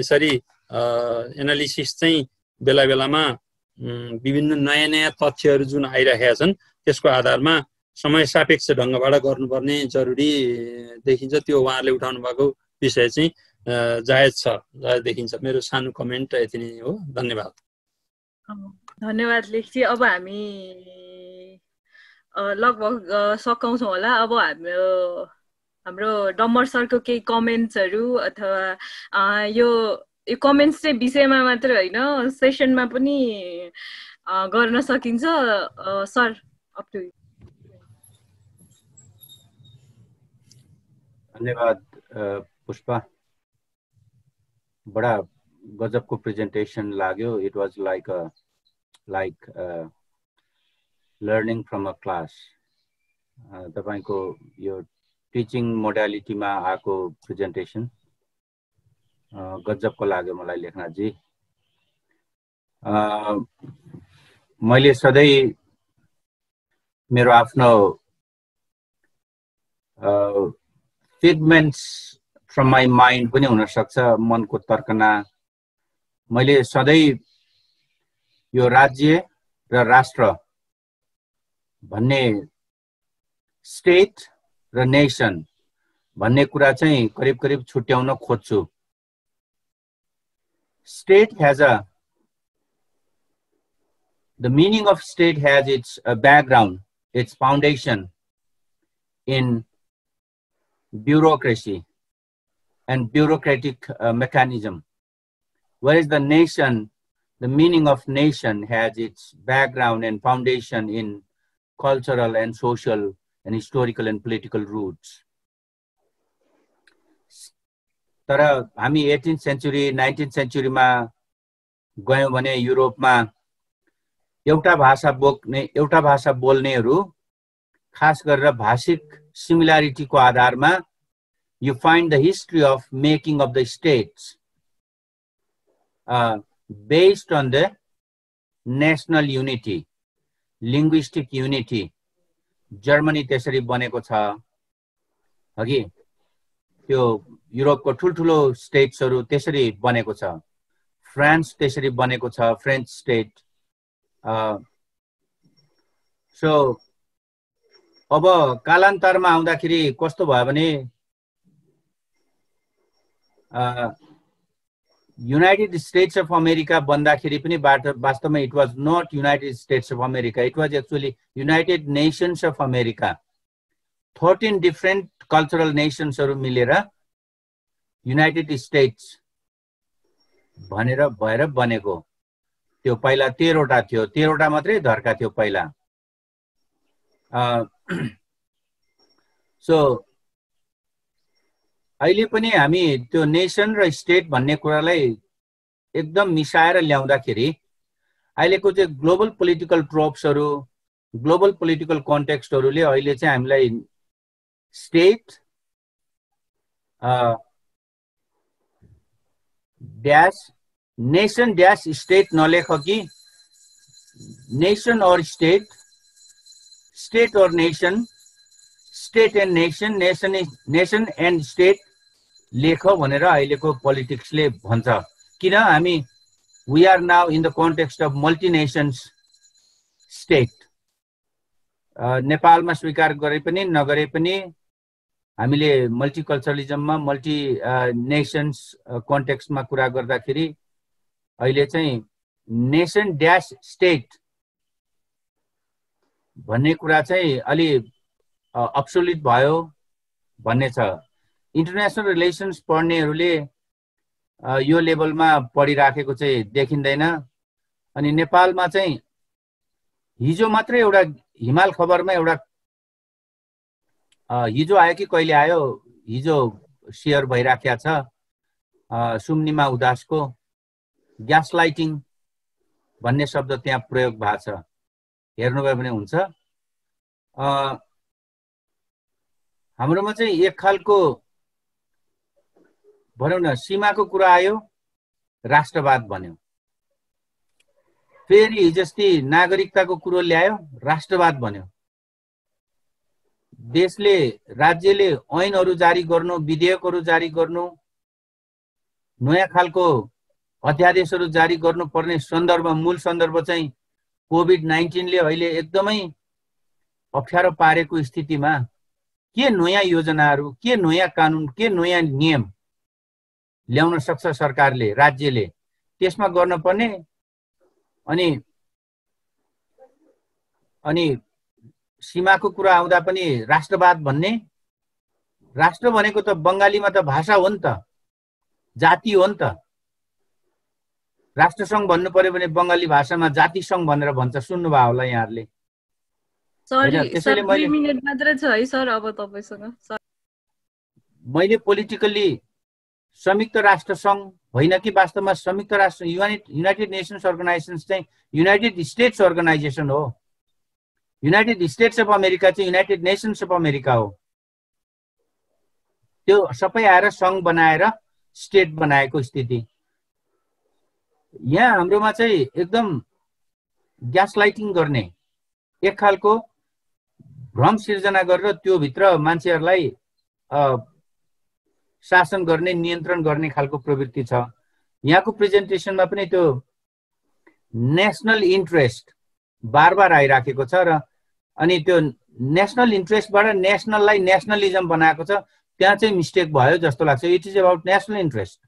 B: यसरी एनालिसिस चाहिँ बेला बेलामा विभिन्न नयाँ नयाँ तथ्यहरू जुन आइरहेका छन् त्यसको आधारमा समय सापेक्ष ढङ्गबाट गर्नुपर्ने जरुरी देखिन्छ। त्यो उहाँहरूले उठाउनु भएको विषय चाहिँ जायज छ जायज देखिन्छ। मेरो सानो कमेन्ट यति नै हो। धन्यवाद।
A: धन्यवाद लेख्ची अब हामी लगभग सकाउँछौँ होला। अब हाम्रो हाम्रो डम्बर सरको केही कमेन्ट्सहरू अथवा यो यो कमेन्ट्स चाहिँ विषयमा मात्र होइन सेसनमा पनि गर्न सकिन्छ। सर अप टु
K: धन्यवाद पुष्पा। बडा गजबको प्रेजेन्टेसन लाग्यो। It was like like learning from a class तपाईँको यो टिचिङ मोडालिटीमा आएको प्रेजेन्टेसन गजबको लाग्यो मलाई लेखनाथजी। मैले सधैँ मेरो आफ्नो फिगमेन्ट्स फ्रम माई माइन्ड पनि हुनसक्छ मनको तर्कना। मैले सधैँ यो राज्य र राष्ट्र भन्ने स्टेट र नेसन भन्ने कुरा चाहिँ करिब करिब छुट्याउन खोज्छु state has a the meaning of state has its background its foundation in bureaucracy and bureaucratic uh, mechanism. Whereas the nation, the meaning of nation has its background and foundation in cultural and social and historical and political roots. तर हामी eighteen century nineteen सेन्चुरीमा गयौँ भने युरोपमा एउटा भाषा बोक्ने एउटा भाषा बोल्नेहरू खास गरेर भाषिक सिमिल्यारिटीको आधारमा you find the history of making of the states uh, based on the national linguistic unity. Germany त्यसरी बनेको छ। अघि त्यो युरोपको ठुल्ठुलो स्टेट्सहरू त्यसरी बनेको छ। फ्रान्स त्यसरी बनेको छ। फ्रेन्च स्टेट सो अब कालान्तरमा आउँदाखेरि कस्तो भयो भने युनाइटेड स्टेट्स अफ अमेरिका भन्दाखेरि पनि वास्तवमा it was not United States of America it was actually United Nations of America thirteen different cultural नेसन्सहरू मिलेर युनाइटेड स्टेट्स भनेर भएर बनेको। त्यो पहिला तेह्रवटा थियो। तेह्रवटा मात्रै धर्का थियो पहिला। सो अहिले पनि हामी त्यो नेसन र स्टेट भन्ने कुरालाई एकदम मिसाएर ल्याउँदाखेरि अहिलेको चाहिँ ग्लोबल पोलिटिकल ट्रोप्सहरू ग्लोबल पोलिटिकल कन्टेक्स्टहरूले अहिले चाहिँ हामीलाई state dash nation dash state नलेख कि nation or state state or nation state and nation nation nation and state लेख भनेर अहिलेको पोलिटिक्सले भन्छ। किन हामी we are now in the context of multinations state नेपालमा स्वीकार गरे पनि नगरे पनि हामीले मल्टिकल्चरलिजममा मल्टी नेसन्स कन्टेक्स्टमा कुरा गर्दाखेरि अहिले चाहिँ नेसन ड्यास स्टेट भन्ने कुरा चाहिँ अलि अब्सोलिट भयो भन्ने छ। इन्टरनेसनल रिलेसन्स पढ्नेहरूले यो लेभलमा पढिराखेको चाहिँ देखिँदैन। अनि नेपालमा चाहिँ हिजो मात्रै एउटा हिमाल खबरमा एउटा हिजो आयो कि कहिले आयो? हिजो सेयर भइराखेको छ सुम्निमा उदासको ग्यास लाइटिङ भन्ने शब्द त्यहाँ प्रयोग भएको छ। हेर्नुभयो भने हुन्छ। हाम्रोमा चाहिँ एक खालको भनौँ न सीमाको कुरा आयो राष्ट्रवाद भन्यो। फेरि हिजस्ती नागरिकताको कुरो ल्यायो राष्ट्रवाद भन्यो। देशले राज्यले ऐनहरू जारी गर्नु विधेयकहरू जारी गर्नु नयाँ खालको अध्यादेशहरू जारी गर्नुपर्ने सन्दर्भ मूल सन्दर्भ चाहिँ कोभिड नाइन्टिनले अहिले एकदमै अप्ठ्यारो पारेको स्थितिमा के नयाँ योजनाहरू के नयाँ कानुन के नयाँ नियम ल्याउन सक्छ सरकारले राज्यले। त्यसमा गर्नुपर्ने अनि अनि सीमाको कुरा आउँदा पनि राष्ट्रवाद भन्ने। राष्ट्र भनेको त बङ्गालीमा त भाषा हो नि त जाति हो नि त। राष्ट्रसङ्घ भन्नु पर्यो भने बङ्गाली भाषामा जाति सङ्घ भनेर भन्छ सुन्नुभयो होला यहाँहरूले। मैले पोलिटिकल्ली संयुक्त राष्ट्र सङ्घ होइन कि वास्तवमा संयुक्त राष्ट्र युनाइट युनाइटेड नेसन्स अर्गनाइजेसन चाहिँ युनाइटेड स्टेट्स अर्गनाइजेसन हो। युनाइटेड स्टेट्स अफ अमेरिका चाहिँ युनाइटेड नेसन्स अफ अमेरिका हो। त्यो सबै आएर सङ्घ बनाएर स्टेट बनाएको स्थिति। यहाँ हाम्रोमा चाहिँ एकदम ग्यास लाइटिङ गर्ने एक खालको भ्रम सिर्जना गरेर त्योभित्र मान्छेहरूलाई शासन गर्ने नियन्त्रण गर्ने खालको प्रवृत्ति छ। यहाँको प्रेजेन्टेसनमा पनि त्यो नेसनल इन्ट्रेस्ट बार बार आइराखेको छ र अनि त्यो नेसनल इन्ट्रेस्टबाट नेसनललाई नेसनलिजम बनाएको छ। त्यहाँ चाहिँ मिस्टेक भयो जस्तो लाग्छ। It is about national interest.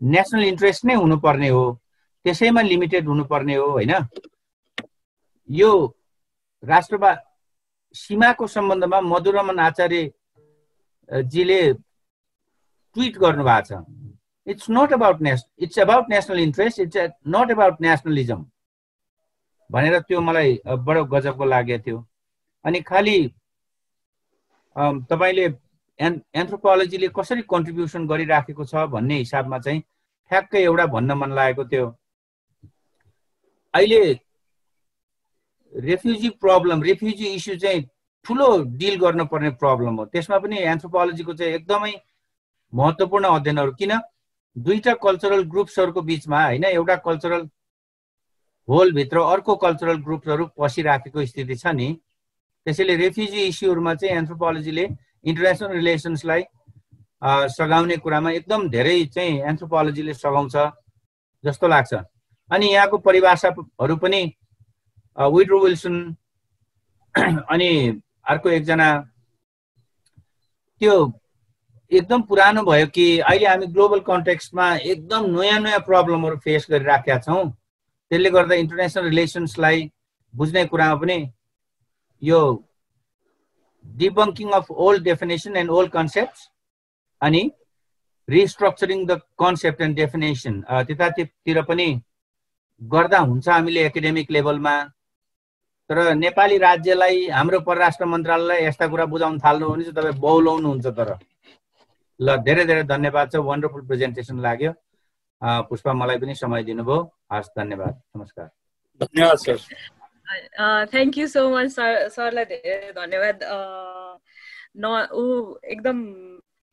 K: National interest नै हुनुपर्ने हो। त्यसैमा लिमिटेड हुनुपर्ने हो होइन? यो राष्ट्रवाद सीमाको सम्बन्धमा मधुरमन आचार्यजीले ट्विट गर्नुभएको छ। It's not about nation it's about national interest it's not about nationalism भनेर त्यो मलाई बडो गजबको लागेको थियो अनि खालि तपाईँले एन् एन्थ्रोपोलोजीले कसरी कन्ट्रिब्युसन गरिराखेको छ भन्ने हिसाबमा चाहिँ ठ्याक्कै एउटा भन्न मन लागेको थियो। अहिले रेफ्युजी प्रब्लम रेफ्युजी इस्यु चाहिँ ठुलो डिल गर्नुपर्ने प्रब्लम हो। त्यसमा पनि एन्थ्रोपोलोजीको चाहिँ एकदमै महत्त्वपूर्ण अध्ययनहरू किन? दुईवटा कल्चरल ग्रुप्सहरूको बिचमा होइन एउटा कल्चरल होलभित्र अर्को कल्चरल ग्रुप्सहरू पसिराखेको स्थिति छ नि। त्यसैले रेफ्युजी इस्युहरूमा चाहिँ एन्थ्रोपोलोजीले इन्टरनेसनल रिलेसन्सलाई सघाउने कुरामा एकदम धेरै चाहिँ एन्थ्रोपोलोजीले सघाउँछ जस्तो लाग्छ। अनि यहाँको परिभाषाहरू पनि विड्रो विल्सन अनि अर्को एकजना त्यो एकदम पुरानो भयो कि अहिले हामी ग्लोबल कन्टेक्स्टमा एकदम नयाँ नयाँ प्रब्लमहरू फेस गरिराखेका छौँ। त्यसले गर्दा इन्टरनेसनल रिलेसन्सलाई बुझ्ने कुरामा पनि यो debunking of old definition and old concept अनि restructuring the concept and definition त्यतातिर पनि गर्दा हुन्छ हामीले एकाडेमिक लेभलमा तर नेपाली राज्यलाई हाम्रो परराष्ट्र मन्त्रालयलाई यस्ता कुरा बुझाउन थाल्नु भने चाहिँ तपाईँ बहुलाउनुहुन्छ तर। ल धेरै धेरै धन्यवाद छ। वन्डरफुल प्रेजेन्टेसन लाग्यो। पुष्पा मलाई पनि समय दिनुभयो। हस् धन्यवाद। नमस्कार।
B: धन्यवाद sir.
A: Thank you so much sir. सरलाई धेरै धन्यवाद। न ऊ एकदम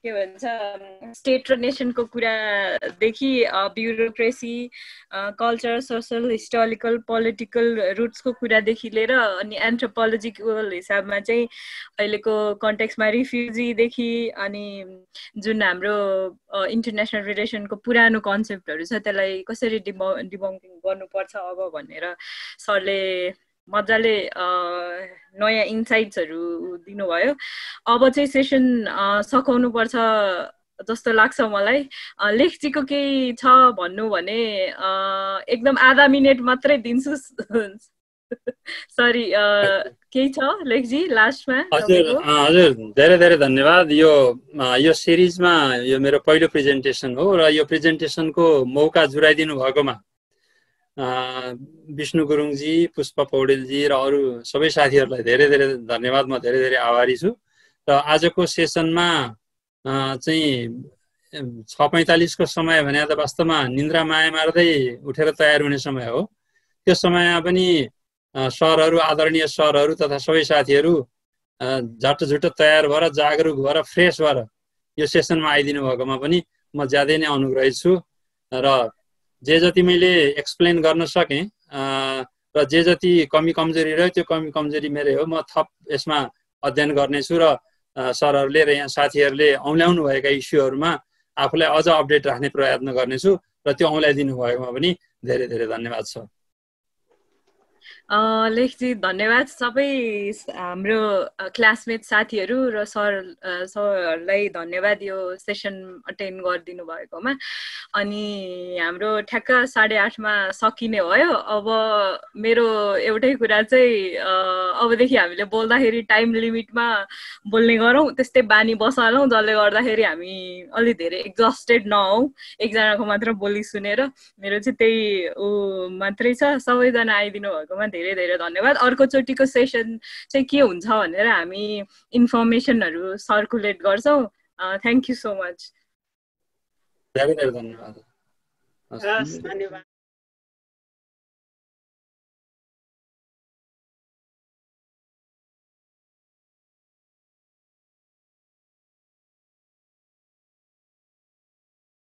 A: के भन्छ स्टेट र नेसनको कुरादेखि bureaucracy culture social historical political रुट्सको कुरादेखि लिएर अनि एन्थ्रोपोलोजिकल हिसाबमा चाहिँ अहिलेको कन्टेक्समा रिफ्युजीदेखि अनि जुन हाम्रो इन्टरनेसनल रिलेसनको पुरानो कन्सेप्टहरू छ त्यसलाई कसरी डिब डिबङ्किङ गर्नुपर्छ अब भनेर सरले मजाले नयाँ इन्साइट्सहरू दिनुभयो। अब चाहिँ सेसन सघाउनु पर्छ जस्तो लाग्छ मलाई। लेखजीको केही छ भन्नु भने एकदम आधा मिनट मात्रै दिन्छु सरी केही छ लेखजी लास्टमा
B: हजुर हजुर धेरै धेरै धन्यवाद। यो यो सिरिजमा यो मेरो पहिलो प्रेजेन्टेसन हो र यो प्रेजेन्टेसनको मौका जुराइदिनु भएकोमा। विष्णु गुरुङजी पुष्प पौडेलजी र अरू सबै साथीहरूलाई धेरै धेरै धन्यवाद। म धेरै धेरै आभारी छु। र आजको सेसनमा चाहिँ छ पैँतालिसको समय भने त वास्तवमा निन्द्रा माया मार्दै उठेर तयार हुने समय हो। त्यो समयमा पनि सरहरू आदरणीय सरहरू तथा सबै साथीहरू झट्टझुट्ट तयार भएर जागरुक भएर फ्रेस भएर यो सेसनमा आइदिनु भएकोमा पनि म ज्यादै नै अनुग्रहित छु। र जे जति मैले एक्सप्लेन गर्न सकेँ र जे जति कमी कमजोरी रह्यो त्यो कमी कमजोरी मेरै हो। म थप यसमा अध्ययन गर्नेछु र सरहरूले र यहाँ साथीहरूले औल्याउनु भएका इस्युहरूमा आफूलाई अझ अपडेट राख्ने प्रयत्न गर्नेछु र त्यो औँल्याइदिनु भएकोमा पनि धेरै धेरै धन्यवाद छ
A: लेखजी धन्यवाद सबै हाम्रो क्लासमेट साथीहरू र सर सरहरूलाई धन्यवाद यो सेसन अटेन्ड गरिदिनु भएकोमा। अनि हाम्रो ठ्याक्क साढे आठमा सकिने भयो। अब मेरो एउटै कुरा चाहिँ अबदेखि हामीले बोल्दाखेरि टाइम लिमिटमा बोल्ने गरौँ त्यस्तै बानी बसालौँ जसले गर्दाखेरि हामी अलिक धेरै एक्जस्टेड नहौँ। एकजनाको मात्र बोली सुनेर। मेरो चाहिँ त्यही ऊ मात्रै छ। सबैजना आइदिनु भएकोमा धेरै धेरै धन्यवाद। अर्कोचोटिको सेसन चाहिँ के हुन्छ भनेर हामी इन्फर्मेसनहरू सर्कुलेट गर्छौँ। थ्याङ्क यू सो मच
B: धेरै धेरै धन्यवाद।
C: धन्यवाद।